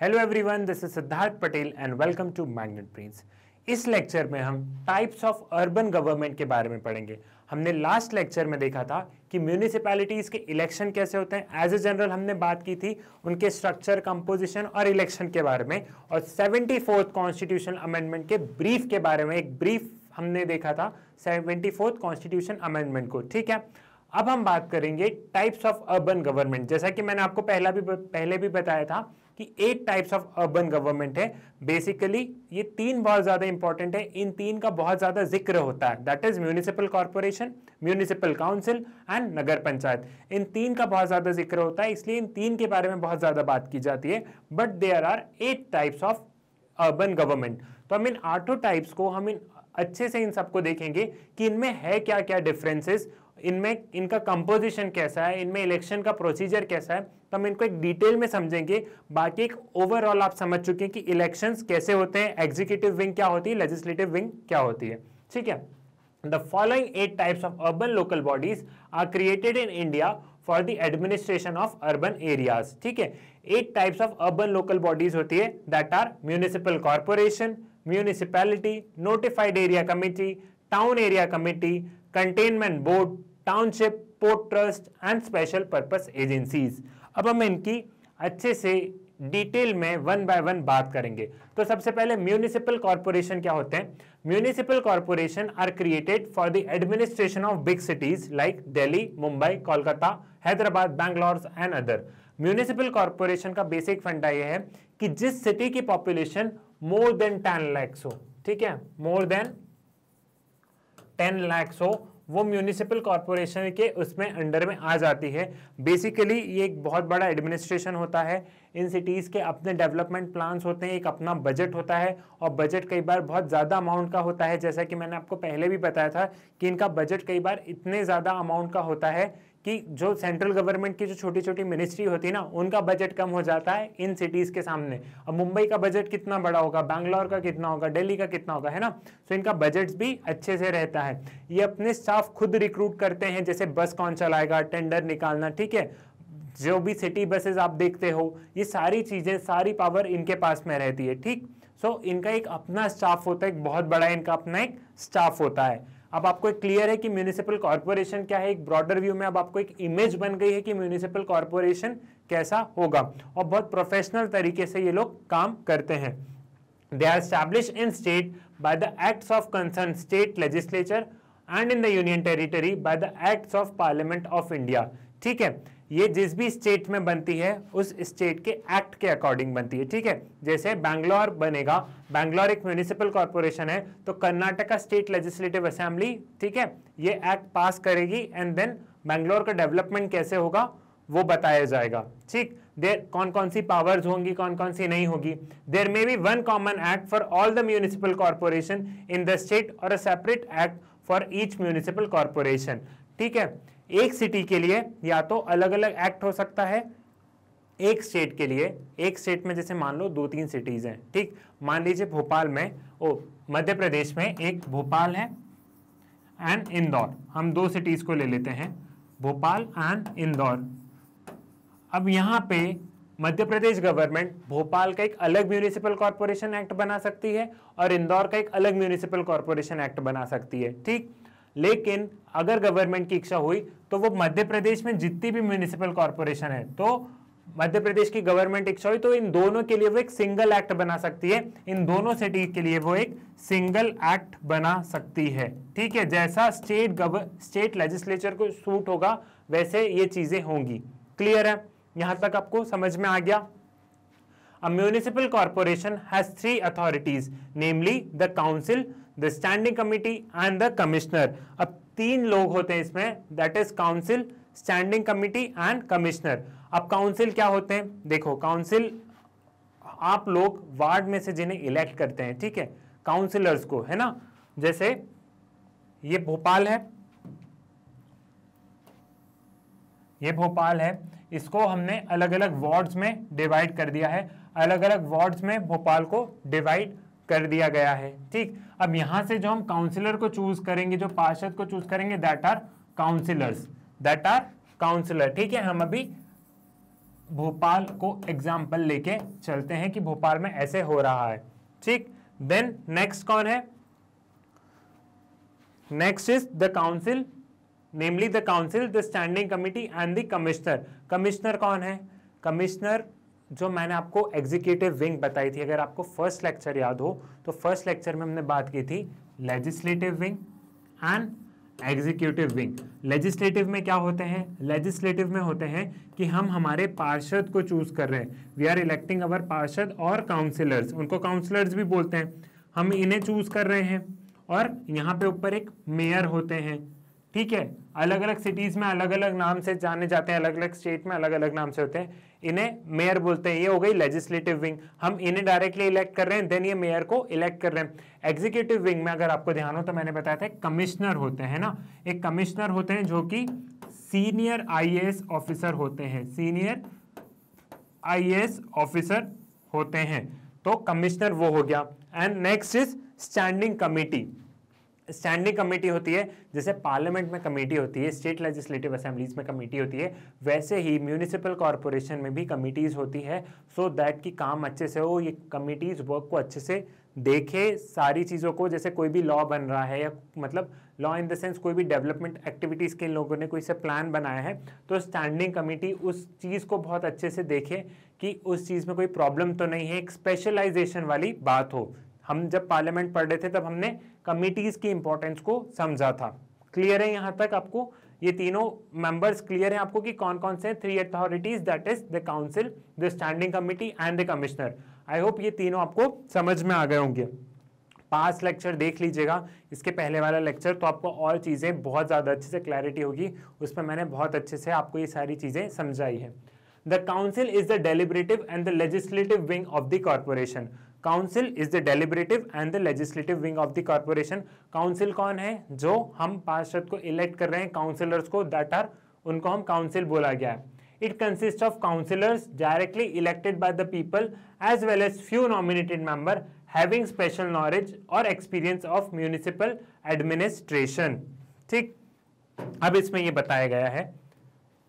Hello everyone this is Siddharth Patel and welcome to magnet brains इस lecture में हम types of urban government के बारे में पढ़ेंगे। हमने लास्ट लेक्चर में देखा था कि म्यूनिसिपैलिटीज के इलेक्शन कैसे होते हैं। एज ए जनरल हमने बात की थी उनके स्ट्रक्चर कंपोजिशन और इलेक्शन के बारे में और सेवेंटी फोर्थ कॉन्स्टिट्यूशन अमेंडमेंट के ब्रीफ के बारे में एक ब्रीफ हमने देखा था सेवेंटी फोर्थ कॉन्स्टिट्यूशन अमेंडमेंट को, ठीक है? अब हम बात करेंगे टाइप्स ऑफ़ अर्बन गवर्नमेंट जैसा कि मैंने आपको पहला भी पहले भी बताया था कि eight types of urban government है। बेसिकली ये तीन बहुत ज़्यादा इंपॉर्टेंट है। इन तीन का बहुत ज़्यादा ज़िक्र होता है। That is municipal corporation municipal council and Nagar Panchayat. इन तीन का बहुत ज़्यादा ज़िक्र होता है, इसलिए इन तीन के बारे में बहुत ज़्यादा बात की जाती है। But there are eight types of urban government तो हम इन आठों टाइप्स को हम इन अच्छे से इन सबको देखेंगे कि इनमें है क्या क्या डिफरेंसेस इनमें इनका कंपोजिशन कैसा है, इनमें इलेक्शन का प्रोसीजर कैसा है। तो हम इनको एक डिटेल में समझेंगे। बाकी एक ओवरऑल आप समझ चुके हैं कि इलेक्शंस कैसे होते हैं एग्जीक्यूटिव विंग क्या होती है लेजिस्लेटिव विंग क्या होती है। ठीक है? The following eight types of urban local bodies are created in India for the administration of urban areas ठीक है? Eight types of urban local bodies होती है that are municipal corporation municipality notified area committee town area committee cantonment board township port trust and special purpose agencies अब हम इनकी अच्छे से detail में वन बाय वन बात करेंगे। तो सबसे पहले म्यूनिसिपल कॉर्पोरेशन क्या होते हैं? Municipal corporation are created for the administration of big cities like Delhi Mumbai Kolkata Hyderabad Bangalore and other municipal corporation का बेसिक फंडा यह है कि जिस सिटी की population more than ten lakhs हो, ठीक है? मोर देन टेन लैक्स हो वो म्यूनिसिपल कॉरपोरेशन के उसमें अंडर में आ जाती है। बेसिकली ये एक बहुत बड़ा एडमिनिस्ट्रेशन होता है। इन सिटीज़ के अपने डेवलपमेंट प्लान्स होते हैं, एक अपना बजट होता है और बजट कई बार बहुत ज़्यादा अमाउंट का होता है। जैसा कि मैंने आपको पहले भी बताया था कि इनका बजट कई बार इतने ज़्यादा अमाउंट का होता है कि जो सेंट्रल गवर्नमेंट की जो छोटी छोटी मिनिस्ट्री होती है ना उनका बजट कम हो जाता है इन सिटीज़ के सामने। अब मुंबई का बजट कितना बड़ा होगा बैंगलोर का कितना होगा दिल्ली का कितना होगा है ना? तो इनका बजट भी अच्छे से रहता है। ये अपने स्टाफ खुद रिक्रूट करते हैं जैसे बस कौन चलाएगा टेंडर निकालना ठीक है? जो भी सिटी बसेस आप देखते हो ये सारी चीज़ें सारी पावर इनके पास में रहती है ठीक? सो so, इनका एक अपना स्टाफ होता है एक बहुत बड़ा इनका अपना एक स्टाफ होता है। अब आपको एक क्लियर है कि म्यूनिसिपल कॉर्पोरेशन क्या है? एक ब्रॉडर व्यू में अब आपको एक इमेज बन गई है कि म्यूनिसिपल कॉर्पोरेशन कैसा होगा। और बहुत प्रोफेशनल तरीके से ये लोग काम करते हैं। They are stablish in state by the acts of concern state legislature and in the union territory by the acts of parliament of India ठीक है? ये जिस भी स्टेट में बनती है, उस स्टेट के एक्ट के अकॉर्डिंग बनती है, ठीक है? जैसे बैंगलोर बनेगा, बैंगलोर एक म्यूनिसिपल कॉर्पोरेशन है तो कर्नाटका स्टेट लेजिस्लेटिव असेंबली ठीक है? ये एक्ट पास करेगी एंड देन बैंगलोर का डेवलपमेंट कैसे होगा, वो बताया जाएगा, ठीक? देर कौन कौन सी पावर्स होंगी कौन कौन सी नहीं होगी? There may be one common act for all the municipal corporation in the state और a separate act for each municipal corporation ठीक है? एक सिटी के लिए या तो अलग अलग एक्ट हो सकता है, एक स्टेट के लिए। एक स्टेट में जैसे मान लो दो तीन सिटीज़ हैं, ठीक? मान लीजिए भोपाल में, ओ, मध्य प्रदेश में एक भोपाल है एंड इंदौर। हम दो सिटीज़ को ले लेते हैं, भोपाल एंड इंदौर। अब यहाँ पे मध्य प्रदेश गवर्नमेंट भोपाल का एक अलग म्यूनिसिपल कॉरपोरेशन एक्ट बना सकती है और इंदौर का एक अलग म्यूनिसिपल कॉरपोरेशन एक्ट बना सकती है, ठीक? लेकिन अगर गवर्नमेंट की इच्छा हुई तो वो मध्य प्रदेश में जितनी भी म्यूनिसिपल कॉरपोरेशन है तो मध्य प्रदेश की गवर्नमेंट इच्छा हुई तो इन दोनों के लिए वो एक सिंगल एक्ट बना सकती है। इन दोनों सिटी के लिए वो एक सिंगल एक्ट बना सकती है। ठीक है जैसा स्टेट गवर स्टेट लेजिस्लेचर को सूट होगा वैसे ये चीज़ें होंगी। क्लियर है? यहाँ तक आपको समझ में आ गया? Municipal corporation has three authorities, namely the council, the standing committee and the commissioner. अब तीन लोग होते हैं इसमें that is council standing committee and commissioner अब काउंसिल क्या होते हैं? देखो काउंसिल आप लोग वार्ड में से जिन्हें इलेक्ट करते हैं, ठीक है? काउंसिलर्स को, है ना? जैसे ये भोपाल है। ये भोपाल है। इसको हमने अलग अलग वार्ड्स में डिवाइड कर दिया है। अलग अलग वार्ड्स में भोपाल को डिवाइड कर दिया गया है। ठीक? अब यहाँ से जो हम काउंसिलर को चूज़ करेंगे, जो पार्षद को चूज़ करेंगे that are councillors that are councillor ठीक है? हम अभी भोपाल को एग्ज़ाम्पल लेके चलते हैं कि भोपाल में ऐसे हो रहा है। ठीक? देन नेक्स्ट कौन है? Next is the council namely the council the standing committee and the commissioner commissioner कौन है? कमिश्नर जो मैंने आपको एग्जीक्यूटिव विंग बताई थी, अगर आपको फ़र्स्ट लेक्चर याद हो तो फ़र्स्ट लेक्चर में हमने बात की थी legislative wing and executive wing legislative में क्या होते हैं? लेजिस्लेटिव में होते हैं कि हम हमारे पार्षद को चूज़ कर रहे हैं। वी आर इलेक्टिंग अवर पार्षद और काउंसिलर्स उनको काउंसिलर्स भी बोलते हैं। हम इन्हें चूज़ कर रहे हैं और यहाँ पे ऊपर एक मेयर होते हैं। ठीक है? अलग अलग सिटीज़ में अलग अलग नाम से जाने जाते हैं अलग अलग स्टेट में अलग अलग नाम से होते हैं। इन्हें मेयर बोलते हैं। ये हो गई लेजिस्लेटिव विंग हम इन्हें डायरेक्टली इलेक्ट कर रहे हैं देन ये मेयर को इलेक्ट कर रहे हैं। एग्जीक्यूटिव विंग में अगर आपको ध्यान हो तो मैंने बताया था कमिश्नर होते हैं ना। एक कमिश्नर होते हैं जो कि सीनियर आईएएस ऑफिसर होते हैं। सीनियर आईएएस ऑफिसर होते हैं। तो कमिश्नर वो हो गया। And next is standing committee standing committee होती है, जैसे पार्लियामेंट में कमेटी होती है स्टेट लेजिस्लेटिव असेंबलीज में कमेटी होती है, वैसे ही म्यूनिसिपल कॉरपोरेशन में भी कमिटीज़ होती है सो so दैट की काम अच्छे से हो, ये कमिटीज़ वर्क को अच्छे से देखे, सारी चीज़ों को, जैसे कोई भी लॉ बन रहा है या मतलब लॉ इन द सेंस कोई भी डेवलपमेंट एक्टिविटीज़ के लोगों ने कोई से प्लान बनाया है तो स्टैंडिंग कमेटी उस चीज़ को बहुत अच्छे से देखे कि उस चीज़ में कोई प्रॉब्लम तो नहीं है, एक स्पेशलाइजेशन वाली बात हो। हम जब पार्लियामेंट पढ़ रहे थे, तब हमने कमिटीज की इंपॉर्टेंस को समझा था। क्लियर है यहाँ तक आपको? ये तीनों मेंबर्स क्लियर है आपको कि कौन कौन से three authorities that is the council the standing committee and the commissioner I hope ये तीनों आपको समझ में आ गए होंगे। पास लेक्चर देख लीजिएगा। इसके पहले वाला लेक्चर तो आपको और चीज़ें बहुत ज़्यादा अच्छे से क्लैरिटी होगी। उसमें मैंने बहुत अच्छे से आपको ये सारी चीज़ें समझाई है। The council is the deliberative and the legislative wing of the corporation council is the deliberative and the legislative wing of the corporation council कौन है? जो हम पार्षद को इलेक्ट कर रहे हैं काउंसिलर्स को दैट आर उनको हम काउंसिल बोला गया है। It consist of councillors directly elected by the people as well as few nominated member having special knowledge और एक्सपीरियंस ऑफ़ म्यूनिसिपल एडमिनिस्ट्रेशन ठीक? अब इसमें यह बताया गया है।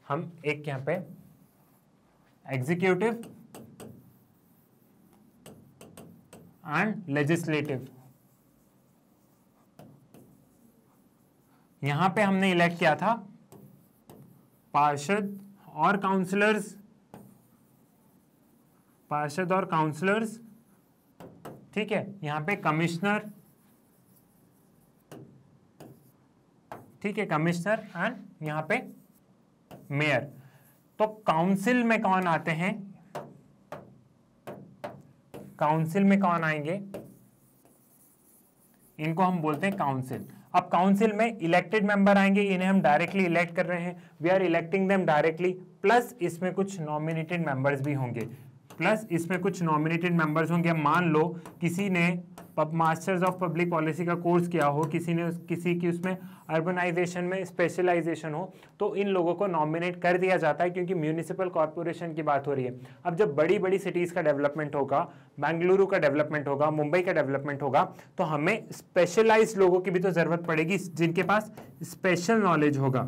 हम एक यहाँ पे एग्जीक्यूटिव एंड लेजिस्लेटिव यहाँ पे हमने इलेक्ट किया था पार्षद और काउंसलर्स पार्षद और काउंसलर्स ठीक है, यहाँ पे कमिश्नर ठीक है कमिश्नर एंड यहाँ पे मेयर तो काउंसिल में कौन आते हैं? काउंसिल में कौन आएँगे? इनको हम बोलते हैं काउंसिल अब काउंसिल में इलेक्टेड मेंबर आएँगे, इन्हें हम डायरेक्टली इलेक्ट कर रहे हैं. We are electing them directly plus इसमें कुछ नॉमिनेटेड मेंबर्स भी होंगे. प्लस इसमें कुछ नॉमिनेटेड मेंबर्स होंगे. मान लो, किसी ने मास्टर्स ऑफ़ पब्लिक पॉलिसी का कोर्स किया हो, किसी ने किसी की उसमें अर्बनाइजेशन में स्पेशलाइजेशन हो तो इन लोगों को नॉमिनेट कर दिया जाता है क्योंकि म्यूनिसिपल कॉरपोरेशन की बात हो रही है। अब जब बड़ी बड़ी सिटीज़ का डेवलपमेंट होगा बेंगलुरु का डेवलपमेंट होगा मुंबई का डेवलपमेंट होगा तो हमें स्पेशलाइज लोगों की भी तो ज़रूरत पड़ेगी, जिनके पास स्पेशल नॉलेज होगा।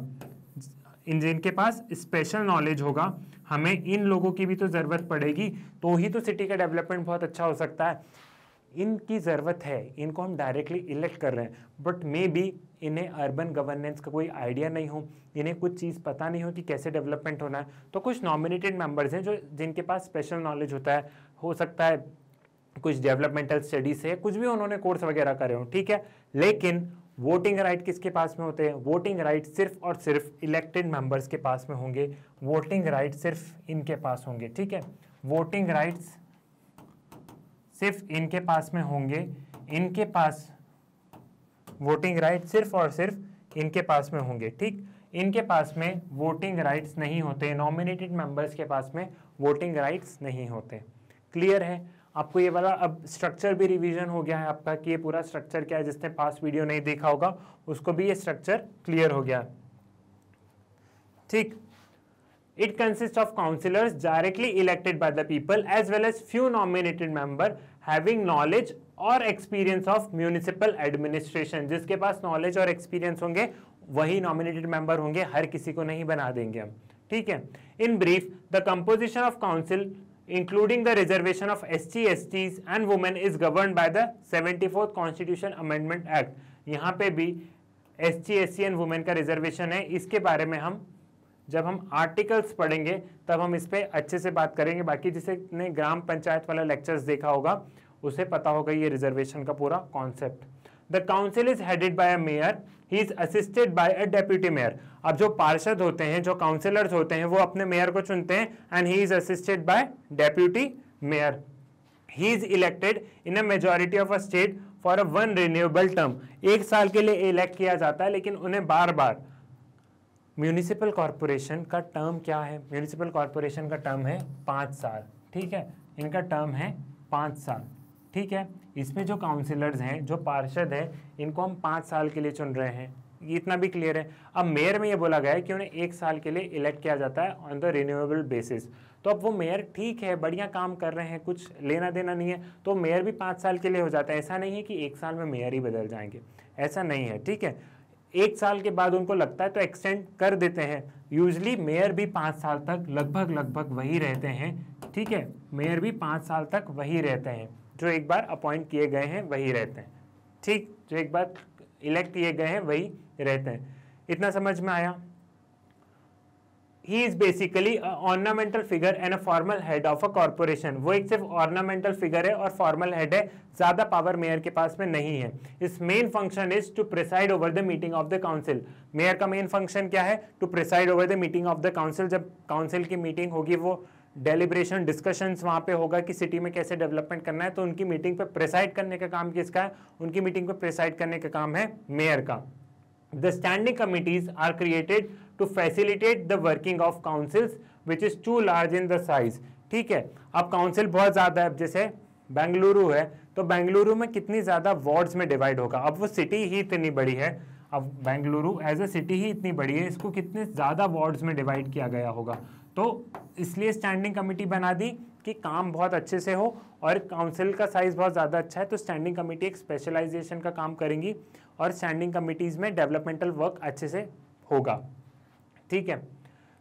इन, जिनके पास स्पेशल नॉलेज होगा, हमें इन लोगों की भी तो ज़रूरत पड़ेगी तो ही तो सिटी का डेवलपमेंट बहुत अच्छा हो सकता है। इनकी ज़रूरत है, इनको हम डायरेक्टली इलेक्ट कर रहे हैं बट मे बी इन्हें अर्बन गवर्नेंस का कोई आइडिया नहीं हो, इन्हें कुछ चीज़ पता नहीं हो कि कैसे डेवलपमेंट होना है। तो कुछ नॉमिनेटेड मेंबर्स हैं जो, जिनके पास स्पेशल नॉलेज होता है, हो सकता है कुछ डेवलपमेंटल स्टडीज़ से, कुछ भी उन्होंने कोर्स वगैरह करे हों, ठीक है? लेकिन वोटिंग राइट किसके पास में होते हैं? वोटिंग राइट सिर्फ़ और सिर्फ़ इलेक्टेड मेंबर्स के पास में होंगे। वोटिंग राइट सिर्फ़ इनके पास होंगे, ठीक है? वोटिंग राइट्स सिर्फ़ इनके पास में होंगे, इनके पास वोटिंग राइट सिर्फ़ और सिर्फ़ इनके पास में होंगे, ठीक? इनके पास में वोटिंग राइट्स नहीं होते नॉमिनेटेड मेंबर्स के पास में वोटिंग राइट्स नहीं होते। क्लियर है? आपको ये वाला, अब स्ट्रक्चर भी रिवीजन हो गया है आपका कि ये पूरा स्ट्रक्चर क्या है, जिसने पास वीडियो नहीं देखा होगा, उसको भी ये स्ट्रक्चर क्लियर हो गया। ठीक? It consists of councillors directly elected by the people, as well as few nominated member having knowledge और एक्सपीरियंस ऑफ़ म्यूनिसिपल एडमिनिस्ट्रेशन जिसके पास नॉलेज और एक्सपीरियंस होंगे, वही नॉमिनेटेड मेंबर होंगे, हर किसी को नहीं बना देंगे हम। ठीक है? In brief the composition of council including the reservation of S T S Ts and women is govern by the seventy fourth constitution amendment act यहाँ पे भी S T S C and women का reservation है। इसके बारे में हम जब हम आर्टिकल्स पढ़ेंगे, तब हम इस पर अच्छे से बात करेंगे। बाकी जिसे ने ग्राम पंचायत वाला लेक्चर्स देखा होगा, उसे पता होगा ये रिजर्वेशन का पूरा concept the council is headed by a mayor he is assisted by a deputy mayor अब जो पार्षद होते हैं, जो काउंसिलर्स होते हैं, वो अपने मेयर को चुनते हैं and he is assisted by deputy mayor he is elected in a majority of a state for a one renewable term एक साल के लिए इलेक्ट किया जाता है, लेकिन उन्हें बार बार म्यूनिसिपल कॉरपोरेशन का टर्म क्या है? म्यूनिसिपल कॉरपोरेशन का टर्म है पाँच साल, ठीक है? इनका टर्म है पाँच साल, ठीक है? इसमें जो काउंसिलर्स हैं, जो पार्षद हैं, इनको हम पाँच साल के लिए चुन रहे हैं। ये इतना भी क्लियर है। अब मेयर में ये बोला गया है कि उन्हें एक साल के लिए इलेक्ट किया जाता है ऑन द रिन्यूएबल बेसिस तो अब वो मेयर ठीक है, बढ़िया काम कर रहे हैं, कुछ लेना देना नहीं है तो मेयर भी पाँच साल के लिए हो जाता है। ऐसा नहीं है कि एक साल में मेयर ही बदल जाएँगे। ऐसा नहीं है, ठीक है? एक साल के बाद उनको लगता है तो एक्सटेंड कर देते हैं। यूजली मेयर भी पाँच साल तक लगभग लगभग वही रहते हैं। ठीक है? मेयर भी पाँच साल तक वही रहते हैं। जो एक बार अपॉइंट किए गए हैं, वही रहते हैं। ठीक? जो एक बार इलेक्ट किए गए हैं, वही रहते हैं। इतना समझ में आया? He is basically ornamental figure and a formal head of a corporation वो एक सिर्फ़ ऑर्नामेंटल फिगर है और फॉर्मल हेड है, ज़्यादा पावर मेयर के पास में नहीं है। His main function is to preside over the meeting of the council mayor का मेन फ़ंक्शन क्या है? To preside over the meeting of the council जब काउंसिल की मीटिंग होगी, वो डेलिब्रेशन डिस्कशंस वहाँ पे होगा कि सिटी में कैसे डेवलपमेंट करना है तो उनकी मीटिंग पे प्रिसाइड करने का काम किसका है? उनकी मीटिंग पे प्रिसाइड करने का काम है मेयर का। The standing committees are created to facilitate the working of councils which is too large in the size ठीक है? अब काउंसिल बहुत ज़्यादा है जैसे बेंगलुरु है तो बेंगलुरु में कितनी ज़्यादा वार्ड्स में डिवाइड होगा? अब वो सिटी ही इतनी बड़ी है। अब बेंगलुरु एज ए सिटी ही इतनी बड़ी है, इसको कितने ज़्यादा वार्ड्स में डिवाइड किया गया होगा? तो इसलिए स्टैंडिंग कमेटी बना दी कि काम बहुत अच्छे से हो और काउंसिल का साइज़ बहुत ज़्यादा अच्छा है तो स्टैंडिंग कमेटी एक स्पेशलाइजेशन का काम करेंगी और स्टैंडिंग कमिटीज़ में डेवलपमेंटल वर्क अच्छे से होगा। ठीक है?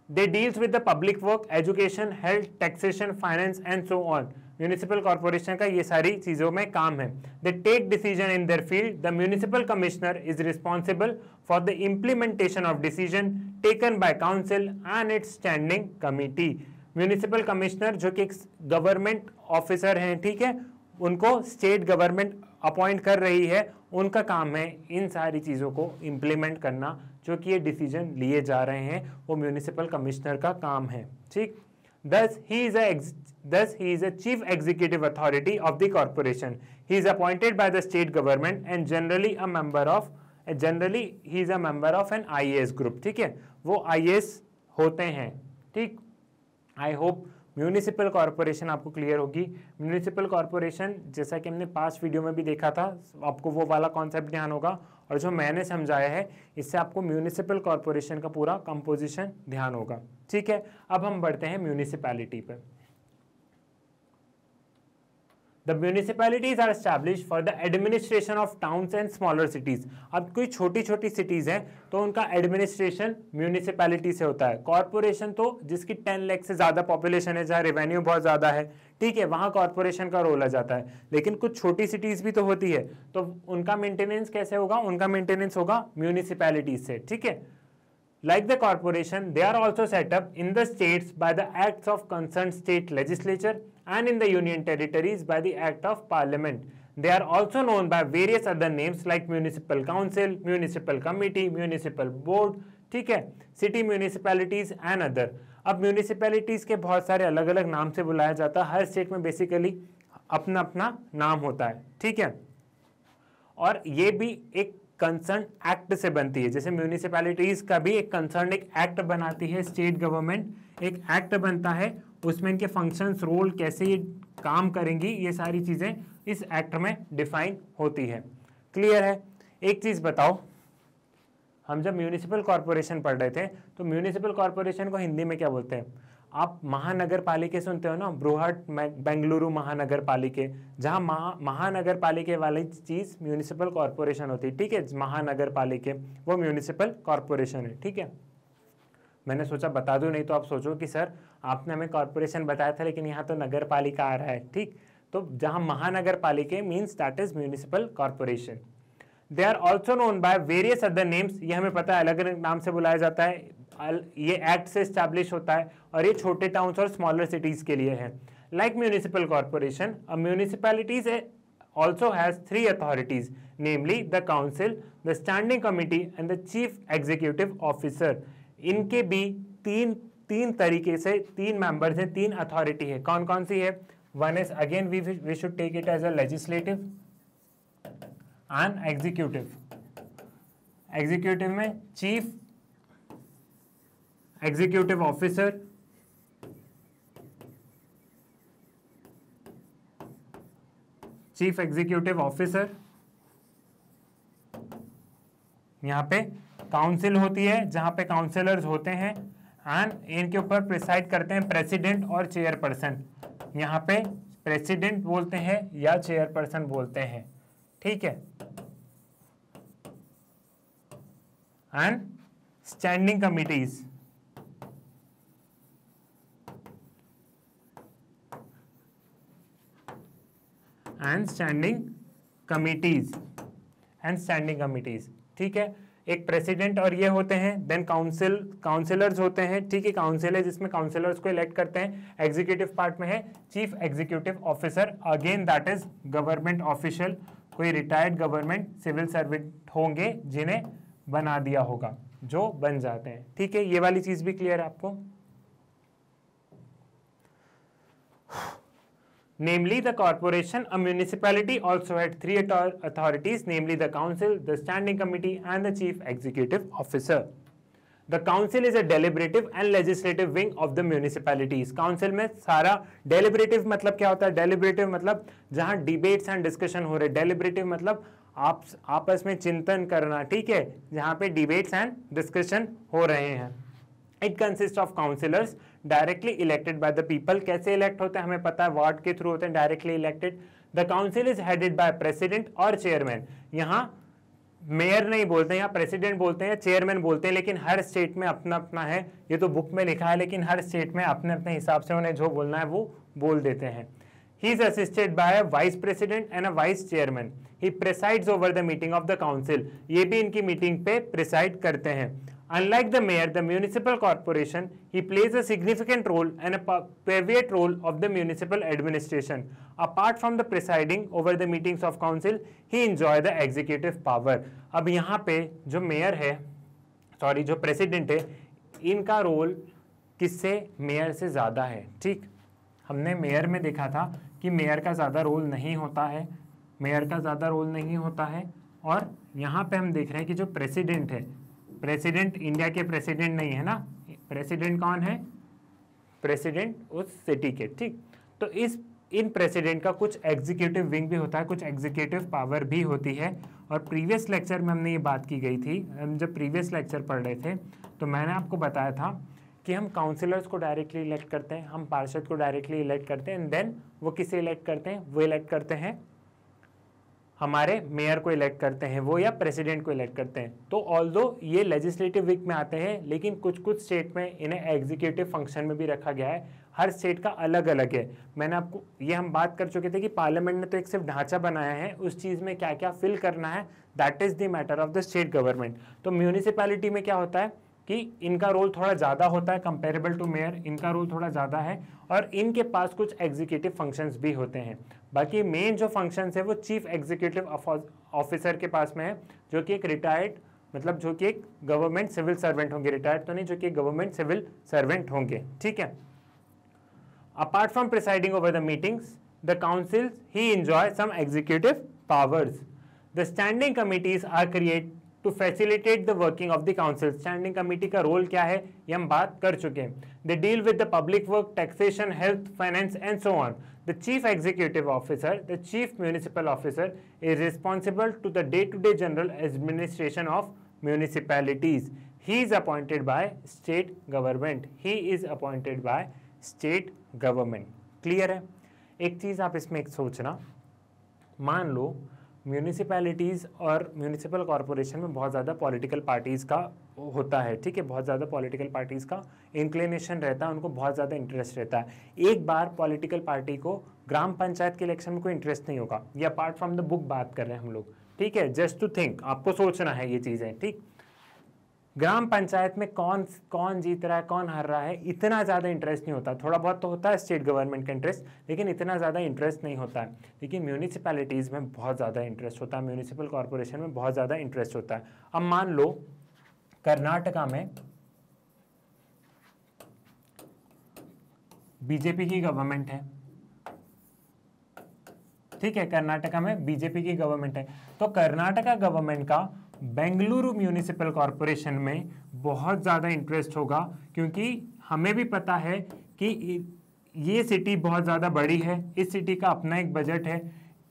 They deals with the public work education health taxation finance and so on municipal corporation का ये सारी चीज़ों में काम है। They take decision in their field the municipal commissioner is responsible for the implementation of decision taken by council and its standing committee municipal commissioner जो कि government officer हैं, ठीक है? उनको स्टेट गवर्नमेंट अपॉइंट कर रही है। उनका काम है इन सारी चीज़ों को इम्प्लीमेंट करना जो कि ये डिसीज़न लिए जा रहे हैं, वो म्यूनिसिपल कमिश्नर का काम है, ठीक? This he is this he is a chief executive authority of the corporation he is appointed by the state government and generally a member of generally he is a member of an I group ठीक है? वो I होते हैं, ठीक? I hope municipal corporation आपको clear होगी। Municipal corporation जैसा कि हमने पास्ट वीडियो में भी देखा था, आपको वो वाला कॉन्सेप्ट ध्यान होगा। और जो मैंने समझाया है, इससे आपको म्यूनिसिपल कॉरपोरेशन का पूरा कंपोजिशन ध्यान होगा। ठीक है? अब हम बढ़ते हैं म्यूनिसिपैलिटी पर। The municipalities are established for the administration of towns and smaller cities. अब कोई छोटी छोटी सिटीज़ हैं तो उनका एडमिनिस्ट्रेशन म्यूनिसिपैलिटी से होता है कॉरपोरेशन तो जिसकी 10 लाख से ज़्यादा पॉपुलेशन है जहाँ रेवेन्यू बहुत ज़्यादा है ठीक है वहाँ कॉरपोरेशन का रोल आ जाता है लेकिन कुछ छोटी सिटीज़ भी तो होती है तो उनका मेंटेनेंस कैसे होगा उनका मेंटेनेंस होगा म्यूनिसिपैलिटीज से ठीक है Like the corporation, they are also set up in the by the acts of concerned state legislature and in the union territories by the act of parliament. They are also known by various other names like municipal council, municipal committee, municipal board, ठीक है? City municipalities and other अब municipalities के बहुत सारे अलग अलग नाम से बुलाया जाता है। हर स्टेट में बेसिकली अपना अपना नाम होता है। ठीक है? और ये भी एक कंसर्न एक्ट से बनती है। जैसे म्यूनिसिपैलिटीज का भी एक कंसर्न एक एक्ट बनाती है। स्टेट गवर्नमेंट एक एक्ट बनता है। उसमें इनके फ़ंक्शंस रोल कैसे काम करेंगी, ये सारी चीज़ें इस एक्ट में डिफाइन होती है। क्लियर है? एक चीज़ बताओ। हम जब म्यूनिसिपल कॉरपोरेशन पढ़ रहे थे तो म्यूनिसिपल कॉरपोरेशन को हिंदी में क्या बोलते हैं? आप महानगर पालिके सुनते हो ना? ब्रोहट बेंगलुरु महानगर पालिके जहाँ महा महानगर पालिके वाली चीज़ म्यूनिसिपल कॉरपोरेशन होती है। ठीक है? महानगर पालिके वो म्यूनिसिपल कॉरपोरेशन है। ठीक है? मैंने सोचा बता दूँ, नहीं तो आप सोचो कि सर, आपने हमें कॉरपोरेशन बताया था, लेकिन यहाँ तो नगर पालिका आ रहा है, ठीक? तो जहाँ महानगर पालिका means that is municipal corporation they are also known by various other names ये हमें पता है, अलग अलग नाम से बुलाया जाता है ये एक्ट से स्टैब्लिश होता है, और ये छोटे टाउन्स और स्मॉलर सिटीज़ के लिए है। Like municipal corporation a municipalities also has three authorities, namely the council, the standing committee, and the chief executive officer. इनके भी तीन तीन तरीके से, तीन मेंबर्स हैं, तीन अथॉरिटी है। कौन कौन सी है? One is again we we should take it as a legislative and executive executive में chief executive officer chief executive officer यहाँ पे काउंसिल होती है, जहाँ पे काउंसिलर्स होते हैं एंड इनके ऊपर प्रिसाइड करते हैं प्रेसिडेंट और चेयरपर्सन यहाँ पे प्रेसिडेंट बोलते हैं या चेयरपर्सन बोलते हैं। ठीक है? And standing committees and standing committees and standing committees ठीक है? एक प्रेसिडेंट और ये होते हैं देन काउंसिल काउंसिलर्स होते हैं, ठीक है काउंसिल है जिसमें काउंसिलर्स को इलेक्ट करते हैं एग्जीक्यूटिव पार्ट में है chief executive officer again that is government official कोई रिटायर्ड गवर्नमेंट सिविल सर्वेंट होंगे जिन्हें बना दिया होगा, जो बन जाते हैं, ठीक है, ये वाली चीज़ भी क्लियर है आपको? Namely, the corporation, a municipality also had three authorities, namely the council, the standing committee, and the chief executive officer. The council is a deliberative and legislative wing of the municipalities. Council में सारा deliberative मतलब क्या होता है deliberative मतलब जहाँ debates and discussion हो रहे deliberative मतलब आप आपस में चिंतन करना ठीक है जहाँ पे debates and discussion हो रहे हैं it consist of councillors directly elected by the people कैसे इलेक्ट होते हैं? हमें पता है वार्ड के थ्रू होते हैं directly elected the council is headed by president और चेयरमैन यहाँ मेयर नहीं बोलते हैं प्रेसिडेंट बोलते हैं चेयरमैन बोलते हैं, लेकिन हर स्टेट में अपना अपना है। ये तो बुक में लिखा है, लेकिन हर स्टेट में अपने अपने हिसाब से उन्हें जो बोलना है वो बोल देते हैं। He is assisted by a vice president and a vice chairman he presides over the meeting of the council ये भी इनकी मीटिंग पे प्रिसाइड करते हैं। Unlike the mayor, the municipal corporation, he plays a significant role and a pivot role of the municipal administration. Apart from the presiding over the meetings of council, he enjoy the executive power. अब यहाँ पे जो mayor है sorry जो president है इनका role किससे mayor से ज़्यादा है ठीक हमने मेयर में देखा था कि मेयर का ज़्यादा रोल नहीं होता है मेयर का ज़्यादा रोल नहीं होता है और यहाँ पे हम देख रहे हैं कि जो प्रेसिडेंट है प्रेसिडेंट इंडिया के प्रेसिडेंट नहीं है ना? प्रेसिडेंट कौन है? प्रेसिडेंट उस सिटी के, ठीक? तो इस, इन प्रेसिडेंट का कुछ एग्जीक्यूटिव विंग भी होता है, कुछ एग्जीक्यूटिव पावर भी होती है। और प्रीवियस लेक्चर में हमने ये बात की गई थी, हम जब प्रीवियस लेक्चर पढ़ रहे थे तो मैंने आपको बताया था कि हम काउंसिलर्स को डायरेक्टली इलेक्ट करते हैं, हम पार्षद को डायरेक्टली इलेक्ट करते हैं एंड देन वो किसे इलेक्ट करते हैं? वो इलेक्ट करते हैं हमारे मेयर को इलेक्ट करते हैं, वो या प्रेसिडेंट को इलेक्ट करते हैं। तो ऑल ये लेजिस्लेटिव वीक में आते हैं, लेकिन कुछ कुछ स्टेट में इन्हें एग्जीक्यूटिव फ़ंक्शन में भी रखा गया है। हर स्टेट का अलग अलग है। मैंने आपको, ये हम बात कर चुके थे कि पार्लियामेंट ने तो एक सिर्फ़ ढांचा बनाया है, उस चीज़ में क्या क्या फिल करना है that is the matter of the state government तो म्यूनिसिपैलिटी में क्या होता है? कि इनका रोल थोड़ा ज़्यादा होता है कंपेरेबल टू मेयर इनका रोल थोड़ा ज़्यादा है और इनके पास कुछ एग्जीक्यूटिव फ़ंक्शंस भी होते हैं। बाकी मेन जो फ़ंक्शंस है, वो चीफ एग्जीक्यूटिव ऑफिसर के पास में है, जो कि एक रिटायर्ड मतलब जो कि एक गवर्नमेंट सिविल सर्वेंट होंगे। रिटायर्ड तो नहीं, जो कि गवर्नमेंट सिविल सर्वेंट होंगे। ठीक है? Apart from presiding over the meetings the councils he enjoy some executive powers the standing committees are create to facilitate the working of the council standing committee का role क्या है? ये हम बात कर चुके हैं। They deal with the public work taxation health finance and so on the chief executive officer the chief municipal officer is responsible to the day to day general administration of municipalities he is appointed by state government he is appointed by state government clear है? एक चीज़ आप इसमें एक सोचना। मान लो municipalities और म्यूनिसिपल कॉरपोरेशन में बहुत ज़्यादा पॉलिटिकल पार्टीज़ का होता है, ठीक है? बहुत ज़्यादा पॉलिटिकल पार्टीज़ का इंक्लिनेशन रहता है, उनको बहुत ज़्यादा इंटरेस्ट रहता है। एक बार पॉलिटिकल पार्टी को ग्राम पंचायत के इलेक्शन में कोई इंटरेस्ट नहीं होगा, ये अपार्ट फ्रॉम द बुक बात कर रहे हैं हम लोग, ठीक है? जस्ट टू थिंक आपको सोचना है ये चीज़ें, ठीक? ग्राम पंचायत में कौन कौन जीत रहा है, कौन हार रहा है, इतना ज़्यादा इंटरेस्ट नहीं होता। थोड़ा बहुत तो होता है स्टेट गवर्नमेंट का इंटरेस्ट लेकिन इतना ज़्यादा इंटरेस्ट नहीं होता। है लेकिन म्यूनिसिपैलिटीज़ में बहुत ज़्यादा इंटरेस्ट होता है म्यूनिसिपल कॉरपोरेशन में बहुत ज़्यादा इंटरेस्ट होता है। अब मान लो, कर्नाटका में बीजेपी की गवर्नमेंट है। ठीक है, कर्नाटका में बीजेपी की गवर्नमेंट है। तो कर्नाटका गवर्नमेंट का बेंगलुरु म्यूनिसिपल कॉरपोरेशन में बहुत ज़्यादा इंटरेस्ट होगा, क्योंकि हमें भी पता है कि ये सिटी बहुत ज़्यादा बड़ी है। इस सिटी का अपना एक बजट है।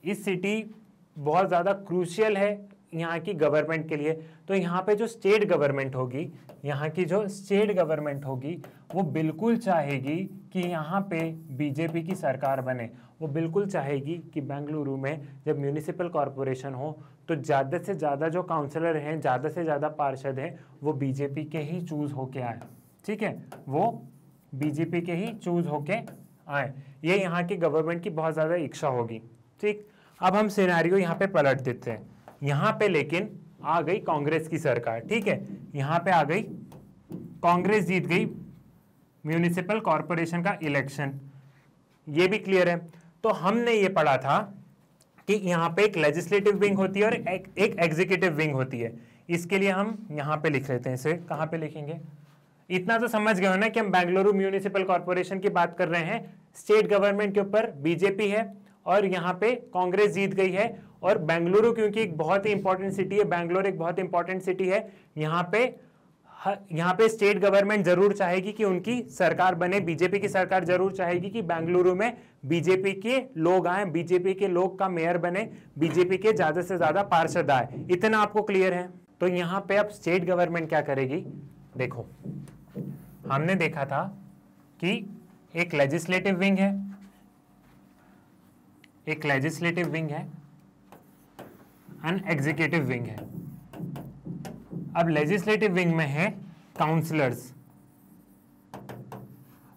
इस सिटी बहुत ज़्यादा क्रूशियल है यहाँ की गवर्नमेंट के लिए। तो यहाँ पे जो स्टेट गवर्नमेंट होगी, यहाँ की जो स्टेट गवर्नमेंट होगी, वो बिल्कुल चाहेगी कि यहाँ पे बीजेपी की सरकार बने। वो बिल्कुल चाहेगी कि बेंगलुरु में जब म्यूनिसिपल कॉरपोरेशन हो तो ज़्यादा से ज़्यादा जो काउंसलर हैं, ज़्यादा से ज़्यादा पार्षद हैं, वो बीजेपी के ही चूज़ होके आए। ठीक है? वो बीजेपी के ही चूज़ होके आए। ये यहाँ की गवर्नमेंट की बहुत ज़्यादा इच्छा होगी। ठीक? अब हम सिनारियो यहाँ पे पलट देते हैं। यहाँ पे लेकिन आ गई कांग्रेस की सरकार। ठीक है? यहाँ पे आ गई। कांग्रेस जीत गई। म्यूनिसिपल कॉरपोरेशन का इलेक्शन ये भी क्लियर है। तो हमने ये पढ़ा था कि यहाँ पे एक लेजिस्लेटिव विंग होती है और एक, एग्जीक्यूटिव विंग होती है। इसके लिए हम यहाँ पे लिख लेते हैं इसे। कहाँ पे लिखेंगे? इतना तो समझ गए हो ना कि हम बेंगलुरु म्यूनिसिपल कॉरपोरेशन की बात कर रहे हैं। स्टेट गवर्नमेंट के ऊपर बीजेपी है और यहाँ पे कांग्रेस जीत गई है और बेंगलुरु क्योंकि एक बहुत ही इंपॉर्टेंट सिटी है बेंगलोर एक बहुत इंपॉर्टेंट सिटी है यहाँ पे यहाँ पे स्टेट गवर्नमेंट ज़रूर चाहेगी कि उनकी सरकार बने बीजेपी की सरकार ज़रूर चाहेगी कि बेंगलुरु में बीजेपी के लोग आए बीजेपी के लोग का मेयर बने बीजेपी के ज़्यादा से ज़्यादा पार्षद आए। इतना आपको क्लियर है? तो यहाँ पे अब स्टेट गवर्नमेंट क्या करेगी? देखो, हमने देखा था कि एक लेजिस्लेटिव विंग है। एक लेजिस्लेटिव विंग है एंड एग्जीक्यूटिव विंग है। अब लेजिस्लेटिव विंग में है काउंसलर्स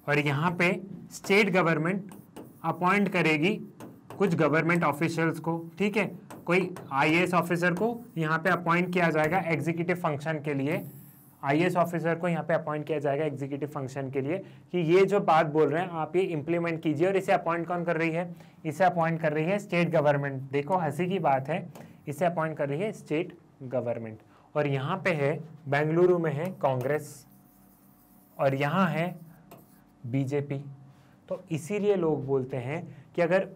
और यहाँ पे स्टेट गवर्नमेंट अपॉइंट करेगी कुछ गवर्नमेंट ऑफिशियल्स को, ठीक है? कोई आईएएस ऑफिसर को यहाँ पे अपॉइंट किया जाएगा एग्जीक्यूटिव फ़ंक्शन के लिए। आईएएस ऑफिसर को यहाँ पे अपॉइंट किया जाएगा एग्जीक्यूटिव फ़ंक्शन के लिए कि ये जो बात बोल रहे हैं, आप ये इंप्लीमेंट कीजिए और इसे अपॉइंट कौन कर रही है? इसे अपॉइंट कर रही है स्टेट गवर्नमेंट देखो, हँसी की बात है, इसे अपॉइंट कर रही है स्टेट गवर्नमेंट और यहाँ पे है, बेंगलुरु में है कांग्रेस और यहाँ है बीजेपी। तो इसीलिए लोग बोलते हैं कि अगर,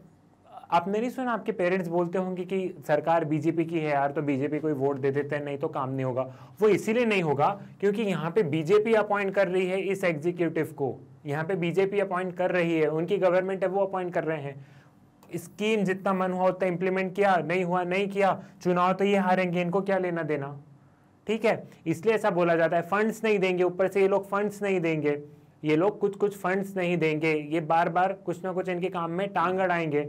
आपने नहीं सुना, आपके पेरेंट्स बोलते होंगे कि सरकार बीजेपी की है यार तो बीजेपी कोई वोट दे देते हैं, नहीं तो काम नहीं होगा। वो इसीलिए नहीं होगा क्योंकि यहाँ पे बीजेपी अपॉइंट कर रही है इस एग्जीक्यूटिव को। यहाँ पे बीजेपी अपॉइंट कर रही है, उनकी गवर्नमेंट है, वो अपॉइंट कर रहे हैं। स्कीम जितना मन हुआ उतना इंप्लीमेंट किया, नहीं हुआ, नहीं किया, चुनाव तो ये हारेंगे, इनको क्या लेना देना? ठीक है? इसलिए ऐसा बोला जाता है फंड्स नहीं देंगे, ऊपर से ये लोग फंड्स नहीं देंगे। ये लोग कुछ कुछ फंड्स नहीं देंगे। ये बार बार कुछ ना कुछ इनके काम में टांग अड़ाएँगे।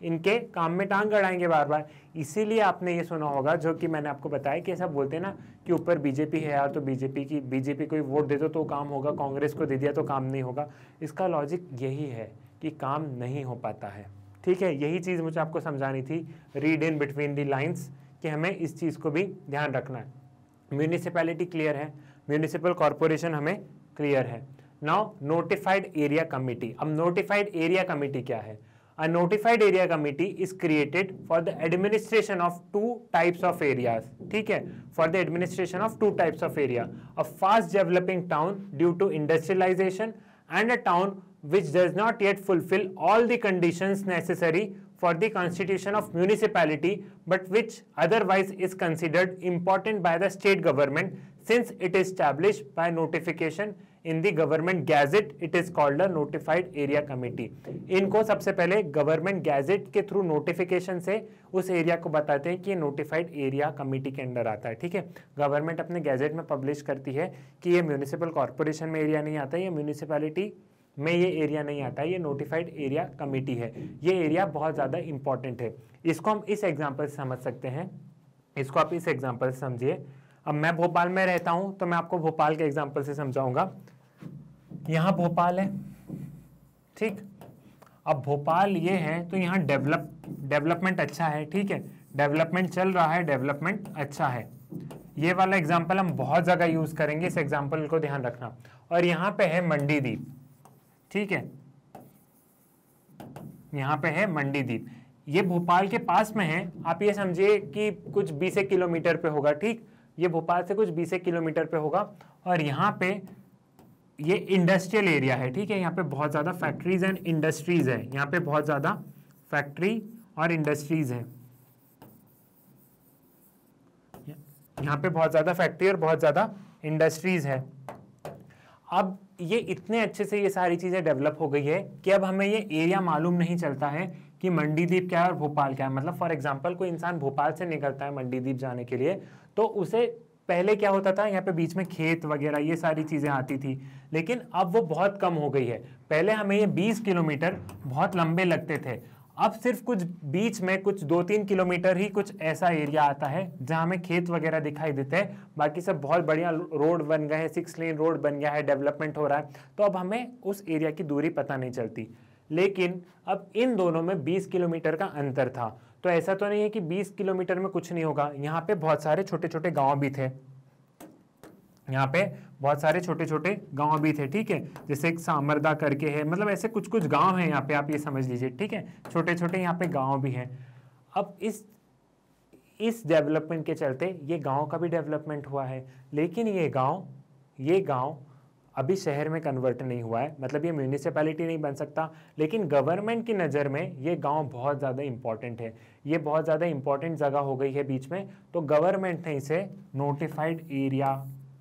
इनके काम में टांग अड़ाएँगे बार बार। इसीलिए आपने ये सुना होगा, जो कि मैंने आपको बताया कि ऐसा बोलते हैं ना कि ऊपर बीजेपी है यार तो बीजेपी की बीजेपी को वोट दे दो तो काम होगा, कांग्रेस को दे दिया तो काम नहीं होगा। इसका लॉजिक यही है कि काम नहीं हो पाता है। ठीक है? यही चीज़ मुझे आपको समझानी थी read in between the lines कि हमें इस चीज़ को भी ध्यान रखना है। म्यूनिसिपैलिटी क्लियर है म्यूनिसिपल कॉरपोरेशन हमें क्लियर है। नाउ नोटिफाइड एरिया कमिटी अब नोटिफाइड एरिया कमिटी क्या है? A notified area committee is created for the administration of two types of areas ठीक है? For the administration of two types of area a fast developing town due to industrialisation and a town which does not yet fulfil all the condition necessary for the constitution of municipality, but which otherwise is considered important by the state government since it is established by notification in the government gazette it is called a notified area committee इनको सबसे पहले government gazette के through notification से उस area को बताते हैं कि नोटिफाइड एरिया कमिटी के अंडर आता है, ठीक है? गवर्नमेंट अपने गैजेट में पब्लिश करती है कि ये म्यूनिसिपल कॉरपोरेशन में एरिया नहीं आता, ये म्यूनिसिपैलिटी में ये एरिया नहीं आता, ये नोटिफाइड एरिया कमेटी है। ये एरिया बहुत ज़्यादा इंपॉर्टेंट है। इसको हम इस एग्ज़ाम्पल से समझ सकते हैं। इसको आप इस एग्ज़ाम्पल से समझिए। अब मैं भोपाल में रहता हूँ तो मैं आपको भोपाल के एग्ज़ाम्पल से समझाऊँगा। यहाँ भोपाल है, ठीक? अब भोपाल ये है तो यहाँ डेवलप डेवलपमेंट अच्छा है, ठीक है? डेवलपमेंट चल रहा है डेवलपमेंट अच्छा है। ये वाला एग्ज़ाम्पल हम बहुत जगह यूज़ करेंगे, इस एग्ज़ाम्पल को ध्यान रखना। और यहाँ पे है मंडी द्वीप ठीक है? यहाँ पे है मंडी द्वीप ये भोपाल के पास में है। आप ये समझिए कि कुछ बीस किलोमीटर पे होगा, ठीक? ये भोपाल से कुछ बीस किलोमीटर पे होगा। और यहाँ पे ये इंडस्ट्रियल एरिया है, ठीक है? यहाँ पे बहुत ज़्यादा फैक्ट्रीज एंड इंडस्ट्रीज़ है। यहाँ पे बहुत ज़्यादा फैक्ट्री और इंडस्ट्रीज़ है। यहाँ पे बहुत ज़्यादा फैक्ट्री और बहुत ज़्यादा इंडस्ट्रीज़ है। अब ये इतने अच्छे से ये सारी चीज़ें डेवलप हो गई है कि अब हमें ये एरिया मालूम नहीं चलता है कि मंडी द्वीप क्या है और भोपाल क्या है। मतलब फॉर एग्ज़ाम्पल कोई इंसान भोपाल से निकलता है मंडी द्वीप जाने के लिए तो उसे पहले क्या होता था, यहाँ पे बीच में खेत वगैरह, ये सारी चीज़ें आती थी। लेकिन अब वो बहुत कम हो गई है। पहले हमें ये 20 किलोमीटर बहुत लंबे लगते थे। अब सिर्फ़ कुछ बीच में कुछ दो तीन किलोमीटर ही कुछ ऐसा एरिया आता है जहाँ हमें खेत वगैरह दिखाई देते हैं। बाकी सब बहुत बढ़िया रोड बन गए हैं सिक्स लेन रोड बन गया है डेवलपमेंट हो रहा है। तो अब हमें उस एरिया की दूरी पता नहीं चलती। लेकिन अब इन दोनों में 20 किलोमीटर का अंतर था। तो ऐसा तो नहीं है कि 20 किलोमीटर में कुछ नहीं होगा। यहाँ पे बहुत सारे छोटे छोटे गाँव भी थे। यहाँ पे बहुत सारे छोटे छोटे गाँव भी थे, ठीक है? जैसे एक सामरदा करके है मतलब ऐसे कुछ कुछ गाँव हैं यहाँ पे, आप ये समझ लीजिए, ठीक है? छोटे छोटे यहाँ पे गाँव भी हैं। अब इस इस डेवलपमेंट के चलते ये गाँव का भी डेवलपमेंट हुआ है, लेकिन ये गाँव ये गाँव अभी शहर में कन्वर्ट नहीं हुआ है मतलब ये म्यूनिसिपैलिटी नहीं बन सकता, लेकिन गवर्नमेंट की नज़र में ये गाँव बहुत ज़्यादा इंपॉर्टेंट है। ये बहुत ज़्यादा इंपॉर्टेंट जगह हो गई है बीच में तो गवर्नमेंट ने इसे नोटिफाइड एरिया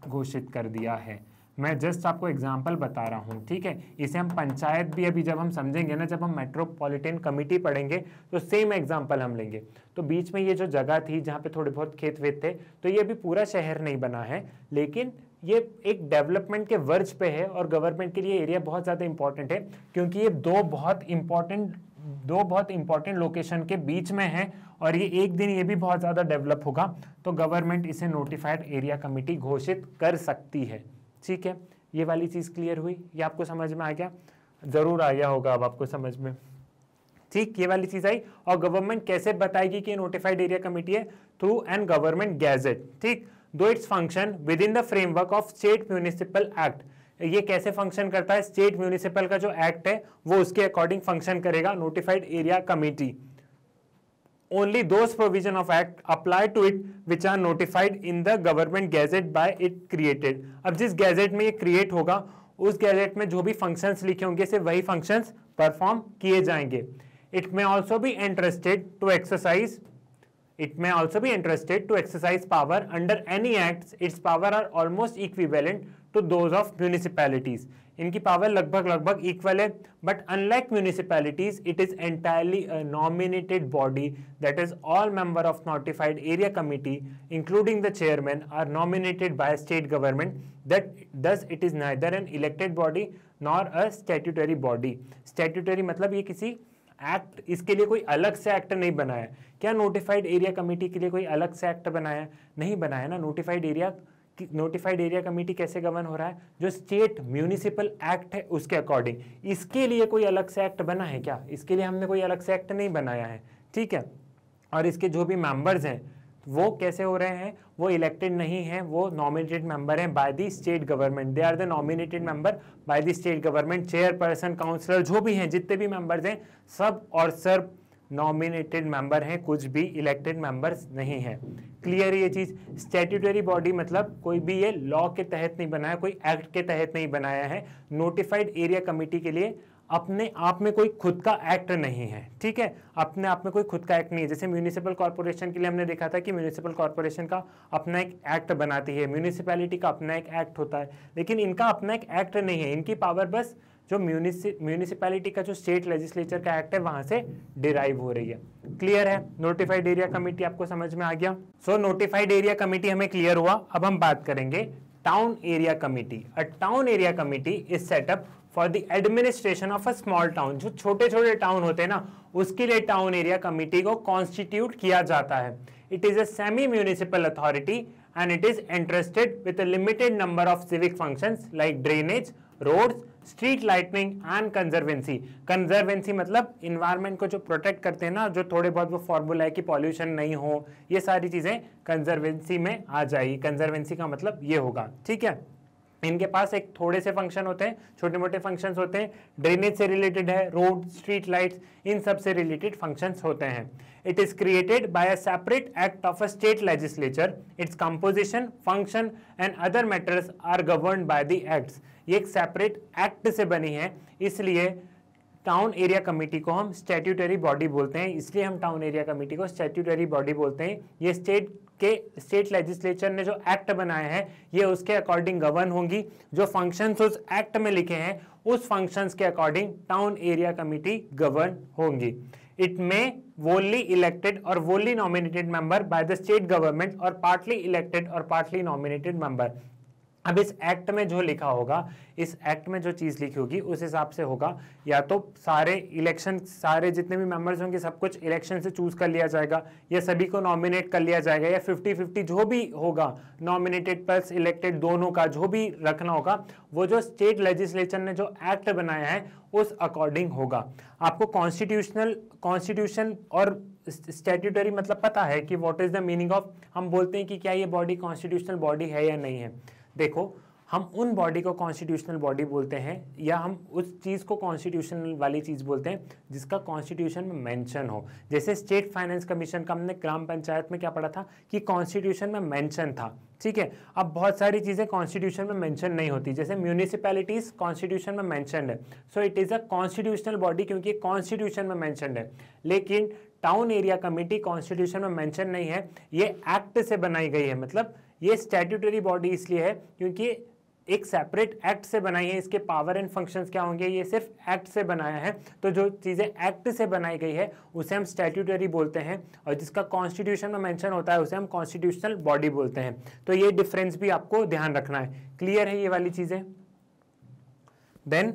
घोषित कर दिया है। मैं जस्ट आपको एग्ज़ाम्पल बता रहा हूँ, ठीक है? इसे हम पंचायत भी अभी जब हम समझेंगे ना, जब हम मेट्रोपॉलिटन कमिटी पढ़ेंगे तो सेम एग्ज़ाम्पल हम लेंगे। तो बीच में ये जो जगह थी, जहाँ पे थोड़े बहुत खेत वेत थे तो ये अभी पूरा शहर नहीं बना है, लेकिन ये एक डेवलपमेंट के वर्ज पे है और गवर्नमेंट के लिए एरिया बहुत ज़्यादा इंपॉर्टेंट है, क्योंकि ये दो बहुत इंपॉर्टेंट दो बहुत इंपॉर्टेंट लोकेशन के बीच में है और ये एक दिन ये भी बहुत ज़्यादा डेवलप होगा तो गवर्नमेंट इसे नोटिफाइड एरिया कमिटी घोषित कर सकती है। ठीक है? ये वाली चीज़ क्लियर हुई? ये आपको समझ में आ गया? ज़रूर आ गया होगा अब आपको समझ में। ठीक, ये वाली चीज़ आई। और गवर्नमेंट कैसे बताएगी कि नोटिफाइड एरिया कमिटी है? थ्रू एन गवर्नमेंट गैजेट ठीक though its function within the framework of state municipal act ये कैसे फ़ंक्शन करता है? स्टेट म्यूनिसिपल का जो एक्ट है, वो उसके अकॉर्डिंग फ़ंक्शन करेगा notified area committee only those provision of act apply to it which are notified in the government gazette by it created अब जिस गैजेट में ये क्रिएट होगा, उस गैजेट में जो भी फ़ंक्शन लिखे होंगे से वही फ़ंक्शन परफॉर्म किए जाएँगे. इट मे ऑल्सो भी interested to exercise it may also भी interested to exercise power under any act its power are almost equi to those of municipalities. इनकी पावर लगभग लगभग इक्वल है but unlike municipalities it is entirely nominated body that is all member of notified area committee including the chairman are nominated by state government that this it is neither an elected body nor a statutory body statutory मतलब ये किसी act इसके लिए कोई अलग से act नहीं बनाया क्या नोटिफाइड एरिया कमेटी के लिए कोई अलग से एक्ट बनाया नहीं बनाया ना। Notified area notified area committee कैसे गवर्न हो रहा है? जो स्टेट म्यूनिसिपल एक्ट है, उसके अकॉर्डिंग इसके लिए कोई अलग से एक्ट बना है क्या? इसके लिए हमने कोई अलग से एक्ट नहीं बनाया है, ठीक है? और इसके जो भी मेंबर्स हैं, वो कैसे हो रहे हैं? वो इलेक्टेड नहीं है, वो नॉमिनेटेड मेंबर हैं by the state government they are the nominated member by the state government chairperson councillor जो भी हैं, जितने भी मेंबर्स हैं, सब और सर नॉमिनेटेड मेंबर हैं, कुछ भी इलेक्टेड मेंबर्स नहीं है। क्लियर ये चीज़? स्टेट्यूटरी बॉडी मतलब कोई भी ये लॉ के तहत नहीं बनाया, कोई एक्ट के तहत नहीं बनाया है। नोटिफाइड एरिया कमिटी के लिए अपने आप में कोई खुद का एक्ट नहीं है, ठीक है? अपने आप में कोई खुद का एक्ट नहीं है। जैसे म्यूनिसिपल कॉर्पोरेशन के लिए हमने देखा था कि म्यूनिसिपल कॉर्पोरेशन का अपना एक एक्ट बनाती है। म्यूनिसिपैलिटी का अपना एक एक्ट होता है। लेकिन इनका अपना एक एक्ट नहीं है। इनकी पावर बस जो म्यूनिसिपैलिटी का जो स्टेट लेजिस्लेचर का एक्ट है वहाँ से डिराइव हो रही है। क्लियर है? नोटिफाइड एरिया कमेटी आपको समझ में आ गया? सो नोटिफाइड एरिया कमेटी हमें क्लियर हुआ। अब हम बात करेंगे town area committee a town area committee is set up for the administration of a small town जो छोटे छोटे टाउन होते हैं ना उसके लिए टाउन एरिया कमिटी को कॉन्स्टिट्यूट किया जाता है। It is a semi municipal authority and it is interested a limited number of civic functions like drainage, roads, street lightning and conservancy. Conservancy मतलब इन्वायरमेंट को जो प्रोटेक्ट करते हैं ना, जो थोड़े बहुत वो फॉर्मूला है कि पॉल्यूशन नहीं हो, ये सारी चीज़ें कंजर्वेंसी में आ जाएगी। कंजर्वेंसी का मतलब ये होगा, ठीक है? इनके पास एक थोड़े से फ़ंक्शन होते हैं, छोटे मोटे फ़ंक्शन होते हैं। ड्रेनेज से रिलेटेड है रोड स्ट्रीट लाइट्स इन सबसे रिलेटेड फ़ंक्शन होते हैं। It is created by a separate act of a state legislature its composition function and other matters are govern by the acts ये एक सेपरेट एक्ट से बनी है। इसलिए टाउन एरिया कमेटी को हम स्टैट्यूटरी बॉडी बोलते हैं। इसलिए हम टाउन एरिया कमेटी को स्टैट्यूटरी बॉडी बोलते हैं। ये स्टेट के स्टेट लेजिस्लेचर ने जो एक्ट बनाए हैं, ये उसके अकॉर्डिंग गवर्न होंगी। जो फ़ंक्शंस उस एक्ट में लिखे हैं, उस फ़ंक्शंस के according town area committee govern होंगी। इट मे वोनली इलेक्टेड और wholly nominated member by the state government और पार्टली इलेक्टेड और पार्टली नॉमिनेटेड मेंबर अब इस एक्ट में जो लिखा होगा, इस एक्ट में जो चीज़ लिखी होगी, उस हिसाब से होगा, या तो सारे इलेक्शन सारे जितने भी मेंबर्स होंगे, सब कुछ इलेक्शन से चूज़ कर लिया जाएगा, या सभी को नॉमिनेट कर लिया जाएगा, या 50 50 जो भी होगा नॉमिनेटेड प्लस इलेक्टेड दोनों का जो भी रखना होगा, वो जो स्टेट लेजिस्लेचर ने जो एक्ट बनाया है, उस अकॉर्डिंग होगा। आपको कॉन्स्टिट्यूशनल कॉन्स्टिट्यूशन और स्टेट्यूटरी मतलब पता है कि what is the meaning of हम बोलते हैं कि क्या ये बॉडी कॉन्स्टिट्यूशनल बॉडी है या नहीं है। देखो, हम उन बॉडी को कॉन्स्टिट्यूशनल बॉडी बोलते हैं, या हम उस चीज़ को कॉन्स्टिट्यूशनल वाली चीज़ बोलते हैं, जिसका कॉन्स्टिट्यूशन में मेंशन हो। जैसे स्टेट फाइनेंस कमीशन का हमने ग्राम पंचायत में क्या पढ़ा था? कि कॉन्स्टिट्यूशन में मेंशन था, ठीक है? अब बहुत सारी चीज़ें कॉन्स्टिट्यूशन में मेंशन नहीं होती। जैसे म्यूनिसिपैलिटीज कॉन्स्टिट्यूशन में मैंशन है। So it is a constitutional body क्योंकि कॉन्स्टिट्यूशन में मैंशन है। लेकिन टाउन एरिया कमेटी कॉन्स्टिट्यूशन में मैंशन नहीं है। ये एक्ट से बनाई गई है। मतलब ये स्टैट्यूटरी बॉडी इसलिए है, क्योंकि एक सेपरेट एक्ट से बनाई है, इसके पावर एंड फ़ंक्शंस क्या होंगे, ये सिर्फ़ एक्ट से बनाया है। तो जो चीज़ें एक्ट से बनाई गई है, उसे हम स्टैट्यूटरी बोलते हैं, और जिसका कॉन्स्टिट्यूशन में मेंशन होता है, उसे हम कॉन्स्टिट्यूशनल बॉडी बोलते हैं। तो ये डिफरेंस भी आपको ध्यान रखना है। क्लियर है ये वाली चीज़ें? Then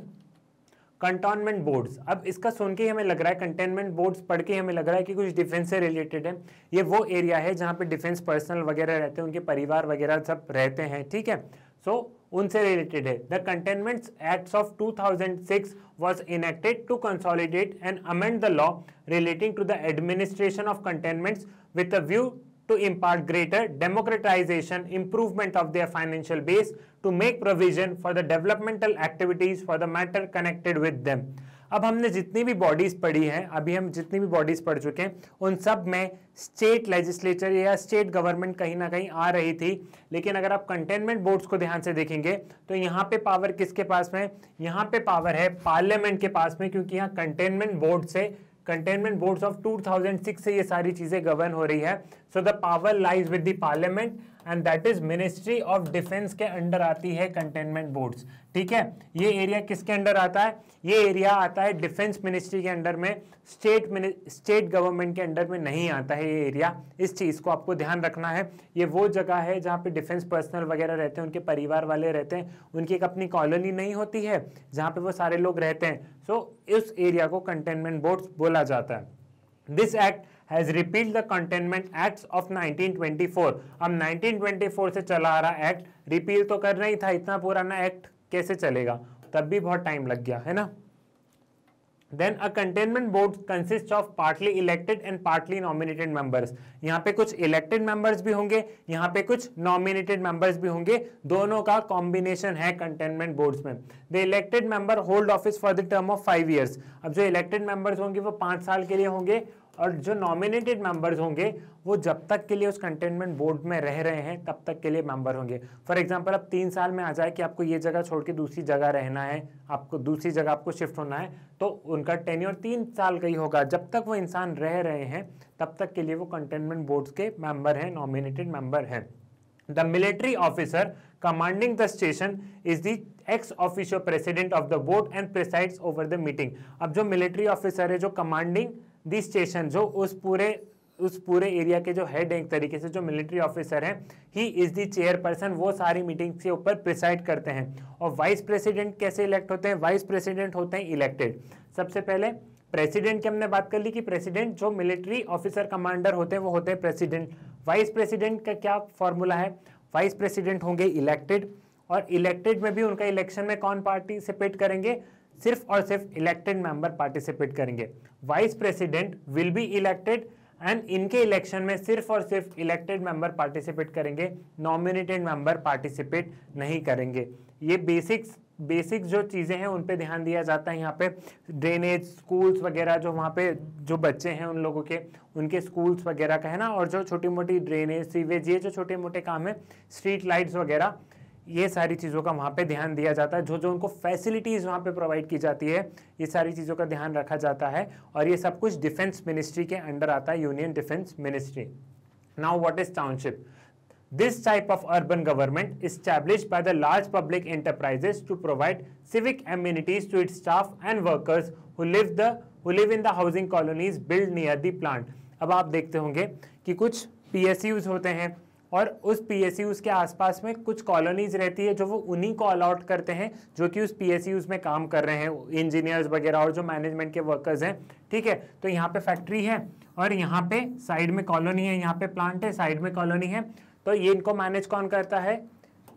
cantonment boards. अब इसका सुन के हमें लग रहा है कंटेनमेंट बोर्ड्स पढ़ के हमें लग रहा है कि कुछ डिफेंस से रिलेटेड है। ये वो एरिया है जहाँ पे डिफेंस पर्सनल वगैरह रहते हैं उनके परिवार वगैरह सब रहते हैं ठीक है? सो so, उनसे रिलेटेड है। The cantonment act of 2006 was enacted to consolidate and amend the law relating to the administration of containments with a view to impart greater democratization, improvement of their financial base, to make provision for the developmental activities for the matter connected with them. अब हमने जितनी भी bodies पढ़ी हैं अभी हम जितनी भी बॉडीज पढ़ चुके हैं उन सब में स्टेट लेजिस्लेचर या स्टेट गवर्नमेंट कहीं ना कहीं आ रही थी लेकिन अगर आप कंटेनमेंट बोर्ड्स को ध्यान से देखेंगे तो यहाँ पे पावर किसके पास में यहाँ पे पावर है पार्लियामेंट के पास में क्योंकि यहाँ कंटेनमेंट बोर्ड से कंटेनमेंट बोर्ड्स ऑफ़ 2006 से ये सारी चीज़ें गवर्न हो रही है। So the power lies with the parliament and that is ministry of defence के अंडर आती है कंटेनमेंट बोर्ड्स ठीक है? ये एरिया किसके अंडर आता है? ये एरिया आता है डिफेंस मिनिस्ट्री के अंडर में स्टेट स्टेट गवर्नमेंट के अंडर में नहीं आता है ये एरिया इस चीज़ को आपको ध्यान रखना है। ये वो जगह है जहाँ पे डिफेंस पर्सनल वगैरह रहते हैं उनके परिवार वाले रहते हैं उनकी एक अपनी कॉलोनी नहीं होती है जहाँ पे वो सारे लोग रहते हैं। सो so, इस एरिया को कंटेनमेंट बोर्ड बोला जाता है। This act has repeat the cantonment act of 1924 अब 1924 से चला आ रहा एक्ट रिपील तो कर नहीं था, इतना पुराना एक्ट कैसे चलेगा? तब भी बहुत टाइम लग गया, है ना? Then a cantonment board consist of partly elected and partly nominated members यहाँ पे कुछ इलेक्टेड मेंबर्स भी होंगे, यहाँ पे कुछ नॉमिनेटेड मेंबर्स भी होंगे। दोनों का कॉम्बिनेशन है कंटेनमेंट बोर्ड्स में। The elected member hold office for the term of five years अब जो इलेक्टेड मेंबर्स होंगे, वो पाँच साल के लिए होंगे और जो नॉमिनेटेड मेंबर्स होंगे, वो जब तक के लिए उस कंटेनमेंट बोर्ड में रह रहे हैं, तब तक के लिए मेंबर होंगे। फॉर एग्जांपल अब तीन साल में आ जाए कि आपको ये जगह छोड़ के दूसरी जगह रहना है, आपको दूसरी जगह आपको शिफ्ट होना है तो उनका टेन्योर तीन साल का ही होगा। जब तक वो इंसान रह रहे हैं, तब तक के लिए वो कंटेनमेंट बोर्ड के मेंबर हैं नॉमिनेटेड मेंबर हैं। The military officer commanding the station is the ex official president of the board and presides over the meeting अब जो मिलिट्री ऑफिसर है, जो कमांडिंग दी स्टेशन जो उस पूरे उस पूरे एरिया के जो हेड एक तरीके से जो मिलिट्री ऑफिसर हैं ही इज़ दी चेयरपर्सन वो सारी मीटिंग के ऊपर प्रिसाइड करते हैं। और वाइस प्रेसिडेंट कैसे इलेक्ट होते हैं? वाइस प्रेसिडेंट होते हैं इलेक्टेड सबसे पहले प्रेसिडेंट की हमने बात कर ली कि प्रेसिडेंट जो मिलिट्री ऑफिसर कमांडर होते हैं, वो होते हैं प्रेसिडेंट वाइस प्रेसिडेंट का क्या फॉर्मूला है? वाइस प्रेसिडेंट होंगे इलेक्टेड और इलेक्टेड में भी उनका इलेक्शन में कौन पार्टिसिपेट करेंगे? सिर्फ़ और सिर्फ़ इलेक्टेड मेंबर पार्टिसिपेट करेंगे। Vice president will be elected and इनके इलेक्शन में सिर्फ़ और सिर्फ़ इलेक्टेड मेंबर पार्टिसिपेट करेंगे नॉमिनेटेड मेंबर पार्टिसिपेट नहीं करेंगे। ये बेसिक्स बेसिक जो चीज़ें हैं, उन पे ध्यान दिया जाता है। यहाँ पे ड्रेनेज स्कूल्स वगैरह जो वहाँ पे जो बच्चे हैं उन लोगों के, उनके स्कूल्स वगैरह का है ना? और जो छोटी मोटी ड्रेनेज सीवेज ये जो छोटे मोटे काम है स्ट्रीट लाइट्स वगैरह ये सारी चीज़ों का वहाँ पे ध्यान दिया जाता है। जो जो उनको फैसिलिटीज़ वहाँ पे प्रोवाइड की जाती है, ये सारी चीज़ों का ध्यान रखा जाता है और ये सब कुछ डिफेंस मिनिस्ट्री के अंडर आता है union defence ministry now what is township this type of urban government establish by the large public enterprises to provide civic amenities to it staff and workers who live the who live in the housing colonies build near the plant अब आप देखते होंगे कि कुछ P होते हैं और उस पी के आसपास में कुछ कॉलोनीज रहती है जो वो उन्हीं को अलॉट करते हैं, जो कि उस पी में काम कर रहे हैं इंजीनियर्स वगैरह और जो मैनेजमेंट के वर्कर्स हैं, ठीक है? तो यहाँ पे फैक्ट्री है और यहाँ पे साइड में कॉलोनी है, यहाँ पे प्लांट है साइड में कॉलोनी है तो ये इनको मैनेज कौन करता है?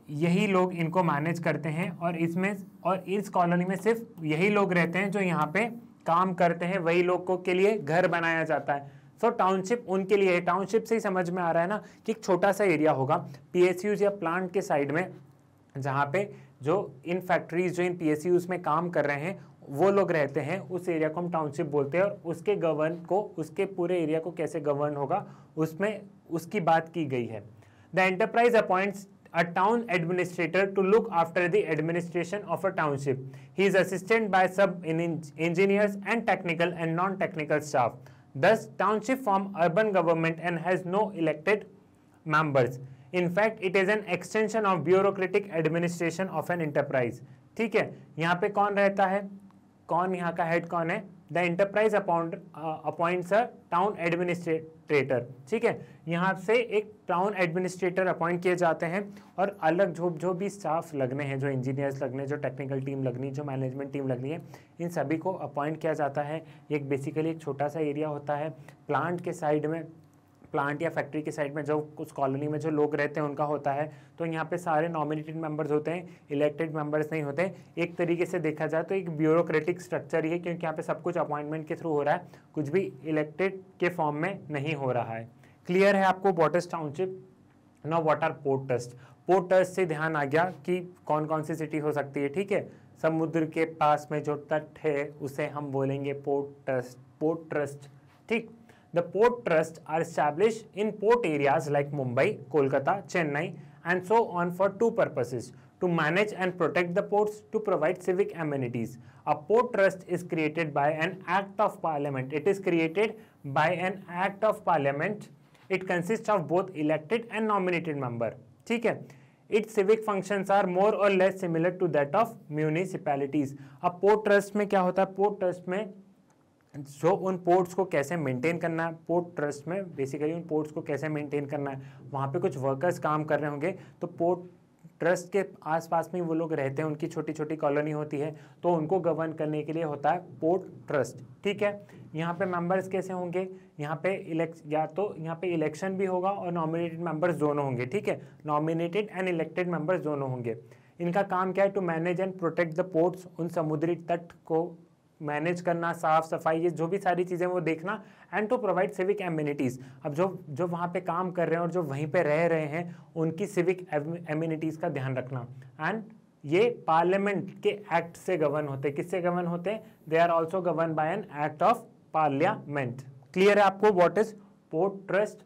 यही लोग इनको मैनेज करते हैं और इसमें और इस कॉलोनी में सिर्फ़ यही लोग रहते हैं जो यहाँ पे काम करते हैं, वही लोग के लिए घर बनाया जाता है। सो टाउनशिप उनके लिए टाउनशिप से ही समझ में आ रहा है ना कि एक छोटा सा एरिया होगा पीएसयूज या प्लांट के साइड में, जहाँ पे जो इन फैक्ट्रीज जो इन पीएसयूज में काम कर रहे हैं, वो लोग रहते हैं उस एरिया को हम टाउनशिप बोलते हैं और उसके गवर्न को, उसके पूरे एरिया को कैसे गवर्न होगा, उसमें उसकी बात की गई है the enterprise appoints a town administrator to look after the administration of a township. He is assisted by sub engineers and technical and non-technical staff. Thus township form urban government and has no elected members in fact it is an extension of bureaucratic administration of an enterprise ठीक है? यहाँ पे कौन रहता है? कौन यहाँ का हेड कौन है? The enterprise appoint appoints a town administrator ठीक है? यहाँ से एक टाउन एडमिनिस्ट्रेटर अपॉइंट किए जाते हैं और अलग जो जो भी स्टाफ लगने हैं, जो इंजीनियर्स लगने जो टेक्निकल टीम लगनी, जो मैनेजमेंट टीम लगनी है, इन सभी को अपॉइंट किया जाता है। एक बेसिकली एक छोटा सा एरिया होता है। प्लांट के साइड में प्लांट या फैक्ट्री के साइड में जो उस कॉलोनी में जो लोग रहते हैं, उनका होता है। तो यहाँ पे सारे नॉमिनेटेड मेंबर्स होते हैं इलेक्टेड मेंबर्स नहीं होते। एक तरीके से देखा जाए तो एक ब्यूरोक्रेटिक स्ट्रक्चर ही है, क्योंकि यहाँ पे सब कुछ अपॉइंटमेंट के थ्रू हो रहा है। कुछ भी इलेक्टेड के फॉर्म में नहीं हो रहा है। क्लियर है आपको what's township no are port trust port trust से ध्यान आ गया कि कौन कौन सी सिटी हो सकती है, ठीक है? समुद्र के पास में जो तट है, उसे हम बोलेंगे पोर्ट ट्रस्ट पोर्ट ट्रस्ट ठीक? The port trusts are established in port areas like Mumbai, Kolkata, Chennai and so on for two purposes to manage and protect the ports to provide civic amenities. A port trust is created by an act of parliament. It is created by an act of parliament. It consists of both elected and nominated member. ठीक है its civic functions are more or less similar to that of municipalities. अब port trust में क्या होता है port trust में जो उन पोर्ट्स को कैसे मेंटेन करना है? पोर्ट ट्रस्ट में बेसिकली उन पोर्ट्स को कैसे मेंटेन करना है? वहाँ पे कुछ वर्कर्स काम कर रहे होंगे तो पोर्ट ट्रस्ट के आसपास में वो लोग रहते हैं, उनकी छोटी छोटी कॉलोनी होती है तो उनको गवर्न करने के लिए होता है पोर्ट ट्रस्ट ठीक है? यहाँ पे मेंबर्स कैसे होंगे? यहाँ पे इलेक्श या तो यहाँ पे इलेक्शन भी होगा और नॉमिनेटेड मेंबर्स दोनों होंगे, ठीक है? नॉमिनेटेड एंड इलेक्टेड मेंबर्स दोनों होंगे। इनका काम क्या है? To manage and protect the ports उन समुद्री तट को मैनेज करना, साफ़ सफ़ाई, ये जो भी सारी चीज़ें वो देखना and to provide civic amenities अब जो जो वहाँ पे काम कर रहे हैं और जो वहीं पे रह रहे हैं, उनकी सिविक एम्यूनिटीज़ का ध्यान रखना. एंड ये पार्लियामेंट के एक्ट से गवर्न होते हैं. किससे गवर्न होते हैं? They are also govern by an act of parliament clear है आपको? What is port trust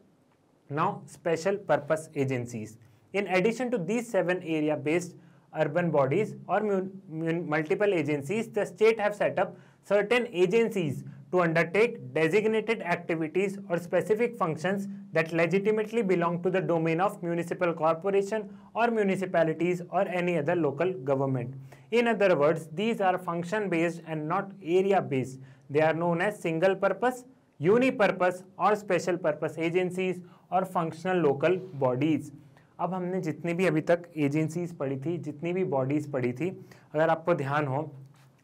now special purpose agencies in addition to these seven area based urban bodies or multiple agencies, the state have set up certain agencies to undertake designated activities or specific functions that legitimately belong to the domain of municipal corporation or municipalities or any other local government. In other words, these are function based and not area based. They are known as single purpose, unipurpose or special purpose agencies or functional local bodies. अब हमने जितनी भी अभी तक agencies पढ़ी थी, जितनी भी बॉडीज पढ़ी थी, अगर आपको ध्यान हो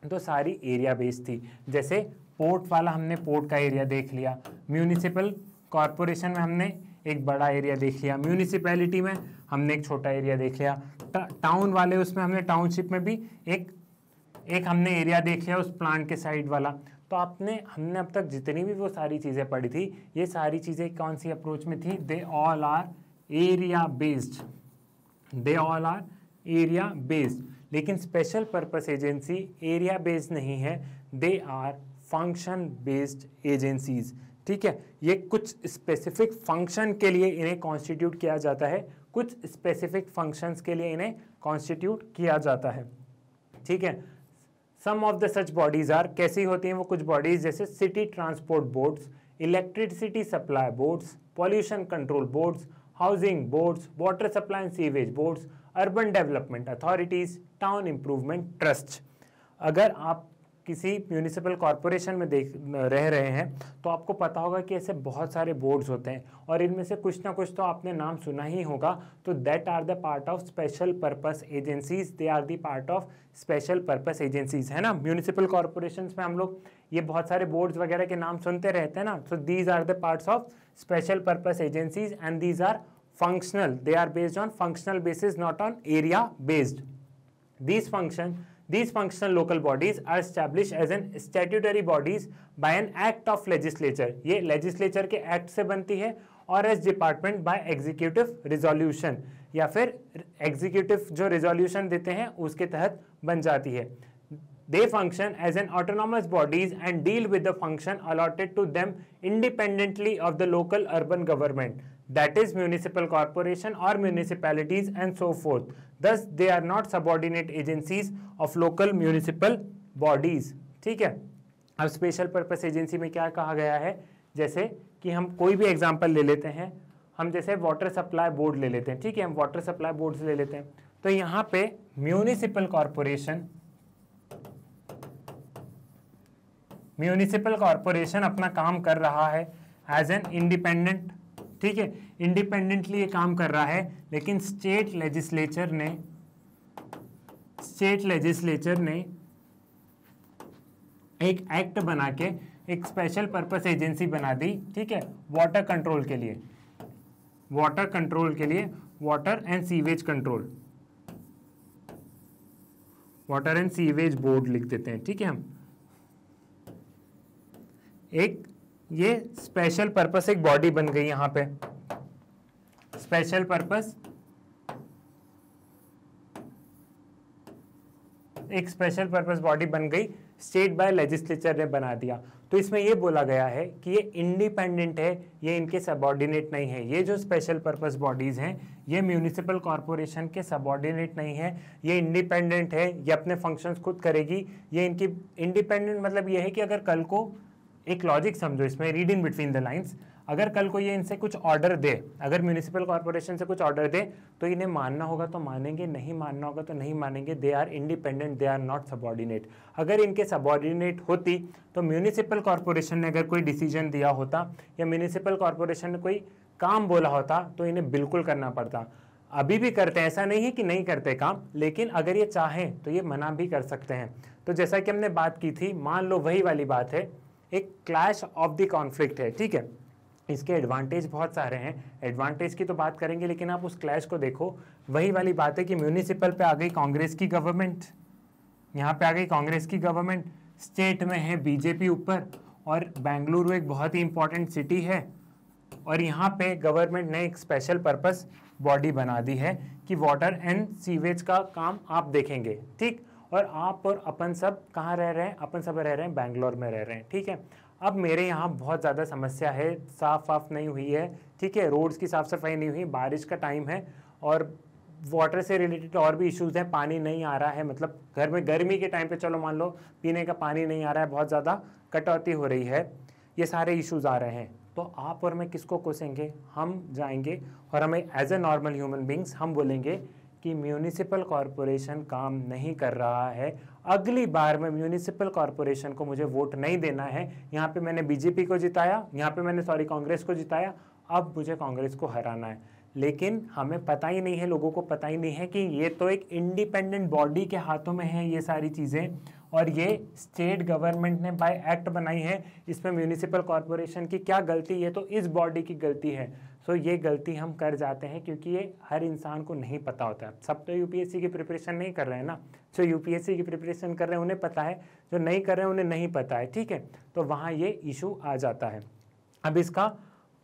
तो सारी एरिया बेस्ड थी। जैसे पोर्ट वाला हमने पोर्ट का एरिया देख लिया। म्यूनिसिपल कॉरपोरेशन में हमने एक बड़ा एरिया देख लिया। म्यूनिसिपैलिटी में हमने एक छोटा एरिया देख लिया। टाउन वाले उसमें हमने टाउनशिप में भी एक एक हमने एरिया देख लिया उस प्लांट के साइड वाला। तो आपने, हमने अब तक जितनी भी वो सारी चीज़ें पढ़ी थी, ये सारी चीज़ें कौन सी अप्रोच में थी? They all are area based they all are area based लेकिन special purpose agency area based नहीं है. They are function based agencies ठीक है? ये कुछ स्पेसिफिक फ़ंक्शन के लिए इन्हें कॉन्स्टिट्यूट किया जाता है. कुछ स्पेसिफिक फ़ंक्शंस के लिए इन्हें कॉन्स्टिट्यूट किया जाता है. ठीक है? Some of the such bodies are कैसी होती हैं? वो कुछ बॉडीज जैसे city transport boards electricity supply boards pollution control boards housing boards water supply and sewage boards urban development authorities town improvement trust अगर आप किसी म्यूनिसिपल कॉरपोरेशन में देख रह रहे हैं तो आपको पता होगा कि ऐसे बहुत सारे बोर्ड्स होते हैं। और इनमें से कुछ ना कुछ तो आपने नाम सुना ही होगा। तो that are the part of special purpose agencies they are the part of special purpose agencies है ना? म्यूनिसिपल कॉरपोरेशन में हम लोग ये बहुत सारे बोर्ड्स वगैरह के नाम सुनते रहते हैं ना? So these are the parts of special purpose agencies and these are functional they are based on functional basis not on area based these function these functional local bodies are established as an statutory bodies by an act of legislature ये legislature के act से बनती है और as department by executive resolution या फिर executive जो resolution देते हैं उसके तहत बन जाती है they function as an autonomous bodies and deal with the function allotted to them independently of the local urban government that is municipal corporation or municipalities and so forth. Thus, they are not subordinate agencies of local municipal bodies. ठीक है अब special purpose agency में क्या कहा गया है जैसे कि हम कोई भी एग्जांपल ले लेते हैं हम जैसे वाटर सप्लाई बोर्ड ले लेते हैं ठीक है हम वाटर सप्लाई बोर्ड ले लेते हैं तो यहाँ पे म्यूनिसिपल कॉरपोरेशन म्यूनिसिपल कॉरपोरेशन अपना काम कर रहा है एज एन इंडिपेंडेंट ठीक है? इंडिपेंडेंटली ये काम कर रहा है, लेकिन स्टेट लेजिस्लेचर ने स्टेट लेजिस्लेचर ने एक एक्ट बना के एक स्पेशल पर्पस एजेंसी बना दी, ठीक है? वाटर कंट्रोल के लिए। वाटर कंट्रोल के लिए water and sewage control water and sewage board लिख देते हैं, ठीक है हम? एक ये स्पेशल पर्पस एक बॉडी बन गई यहाँ पे। स्पेशल पर्पस एक स्पेशल पर्पस बॉडी बन गई स्टेट बाय लेजिस्लेचर ने बना दिया। तो इसमें ये बोला गया है कि ये इंडिपेंडेंट है, ये इनके सबॉर्डिनेट नहीं है। ये जो स्पेशल पर्पस बॉडीज हैं, ये म्यूनिसिपल कॉरपोरेशन के सबॉर्डिनेट नहीं है, ये इंडिपेंडेंट है, ये अपने फ़ंक्शंस खुद करेगी। ये इनकी इंडिपेंडेंट मतलब ये है कि अगर कल को एक लॉजिक समझो इसमें read in between the lines अगर कल को ये इनसे कुछ ऑर्डर दे, अगर म्यूनिसिपल कॉर्पोरेशन से कुछ ऑर्डर दे तो इन्हें मानना होगा तो मानेंगे, नहीं मानना होगा तो नहीं मानेंगे। They are independent they are not subordinate अगर इनके सबॉर्डिनेट होती तो म्यूनिसिपल कॉर्पोरेशन ने अगर कोई डिसीज़न दिया होता, या म्यूनिसिपल कॉर्पोरेशन ने कोई काम बोला होता तो इन्हें बिल्कुल करना पड़ता। अभी भी करते हैं, ऐसा नहीं है कि नहीं करते काम, लेकिन अगर ये चाहें तो ये मना भी कर सकते हैं। तो जैसा कि हमने बात की थी, मान लो वही वाली बात है एक क्लैश ऑफ़ द कॉन्फ्लिक्ट है, ठीक है? इसके एडवांटेज बहुत सारे हैं। एडवांटेज की तो बात करेंगे, लेकिन आप उस क्लैश को देखो। वही वाली बात है कि म्यूनिसिपल पे आ गई कांग्रेस की गवर्नमेंट यहाँ पे आ गई कांग्रेस की गवर्नमेंट स्टेट में है बीजेपी ऊपर, और बेंगलुरु एक बहुत ही इंपॉर्टेंट सिटी है। और यहाँ पे गवर्नमेंट ने एक स्पेशल पर्पस बॉडी बना दी है कि वाटर एंड सीवेज का काम आप देखेंगे, ठीक? और आप और अपन सब कहाँ रह रहे हैं? अपन सब रह रहे हैं बैंगलोर में रह रहे हैं, ठीक है? अब मेरे यहाँ बहुत ज़्यादा समस्या है साफ़ वाफ नहीं हुई है, ठीक है? रोड्स की साफ़ सफ़ाई नहीं हुई, बारिश का टाइम है और वाटर से रिलेटेड और भी इश्यूज़ हैं, पानी नहीं आ रहा है मतलब घर में, गर्मी के टाइम पे चलो मान लो, पीने का पानी नहीं आ रहा है, बहुत ज़्यादा कटौती हो रही है, ये सारे इश्यूज़ आ रहे हैं। तो आप और मैं किसको कोसेंगे? हम जाएँगे और हमें as a normal human beings हम बोलेंगे कि म्यूनिसिपल कॉरपोरेशन काम नहीं कर रहा है। अगली बार में म्यूनिसिपल कॉरपोरेशन को मुझे वोट नहीं देना है। यहाँ पे मैंने बीजेपी को जिताया, यहाँ पे मैंने सॉरी कांग्रेस को जिताया। अब मुझे कांग्रेस को हराना है। लेकिन हमें पता ही नहीं है, लोगों को पता ही नहीं है कि ये तो एक इंडिपेंडेंट बॉडी के हाथों में है ये सारी चीज़ें। और ये स्टेट गवर्नमेंट ने बाय एक्ट बनाई है। इसमें म्यूनिसिपल कॉरपोरेशन की क्या गलती है तो इस बॉडी की गलती है। सो ये गलती हम कर जाते हैं क्योंकि ये हर इंसान को नहीं पता होता है। सब तो यूपीएससी की प्रिपरेशन नहीं कर रहे हैं ना। जो यूपीएससी की प्रिपरेशन कर रहे हैं, उन्हें पता है। जो नहीं कर रहे हैं, उन्हें नहीं पता है। ठीक है? तो वहाँ ये इशू आ जाता है। अब इसका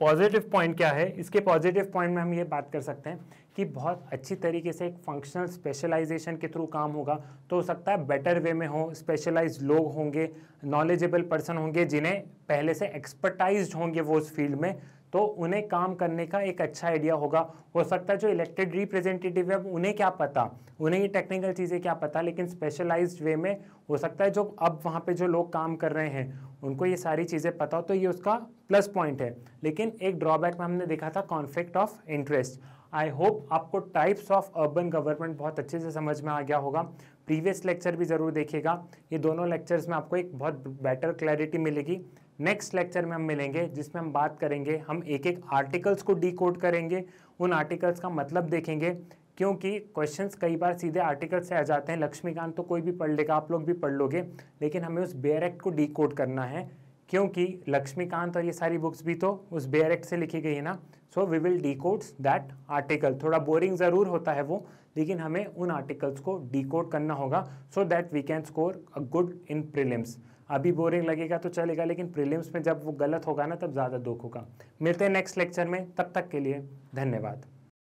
पॉजिटिव पॉइंट क्या है? इसके पॉजिटिव पॉइंट में हम ये बात कर सकते हैं कि बहुत अच्छी तरीके से एक फंक्शनल स्पेशलाइजेशन के थ्रू काम होगा। तो हो सकता है बेटर वे में हो स्पेशलाइज लोग होंगे नॉलेजेबल पर्सन होंगे, जिन्हें पहले से एक्सपर्टाइज होंगे वो उस फ़ील्ड में। तो उन्हें काम करने का एक अच्छा आइडिया होगा। हो सकता है जो इलेक्टेड रिप्रेजेंटेटिव है उन्हें क्या पता? उन्हें ये टेक्निकल चीज़ें क्या पता? लेकिन स्पेशलाइज्ड वे में हो सकता है जो अब वहाँ पे जो लोग काम कर रहे हैं, उनको ये सारी चीज़ें पता हो तो ये उसका प्लस पॉइंट है। लेकिन एक ड्रॉबैक में हमने देखा था conflict of interest I hope आपको टाइप्स ऑफ़ अर्बन गवर्नमेंट बहुत अच्छे से समझ में आ गया होगा। प्रीवियस लेक्चर भी ज़रूर देखिएगा। ये दोनों लेक्चर्स में आपको एक बहुत बेटर क्लैरिटी मिलेगी। नेक्स्ट लेक्चर में हम मिलेंगे, जिसमें हम बात करेंगे, हम एक एक आर्टिकल्स को डिकोड करेंगे। उन आर्टिकल्स का मतलब देखेंगे, क्योंकि क्वेश्चंस कई बार सीधे आर्टिकल से आ जाते हैं। लक्ष्मीकांत तो कोई भी पढ़ लेगा, आप लोग भी पढ़ लोगे, लेकिन हमें उस बेयर एक्ट को डिकोड करना है, क्योंकि लक्ष्मीकांत और ये सारी बुक्स भी तो उस बेयर एक्ट से लिखी गई है ना। So we will decodes that article थोड़ा बोरिंग ज़रूर होता है वो, लेकिन हमें उन आर्टिकल्स को डी करना होगा so that we can score a good in prelims अभी बोरिंग लगेगा तो चलेगा, लेकिन प्रीलिम्स में जब वो गलत होगा ना, तब ज़्यादा दुख होगा। मिलते हैं नेक्स्ट लेक्चर में, तब तक के लिए धन्यवाद।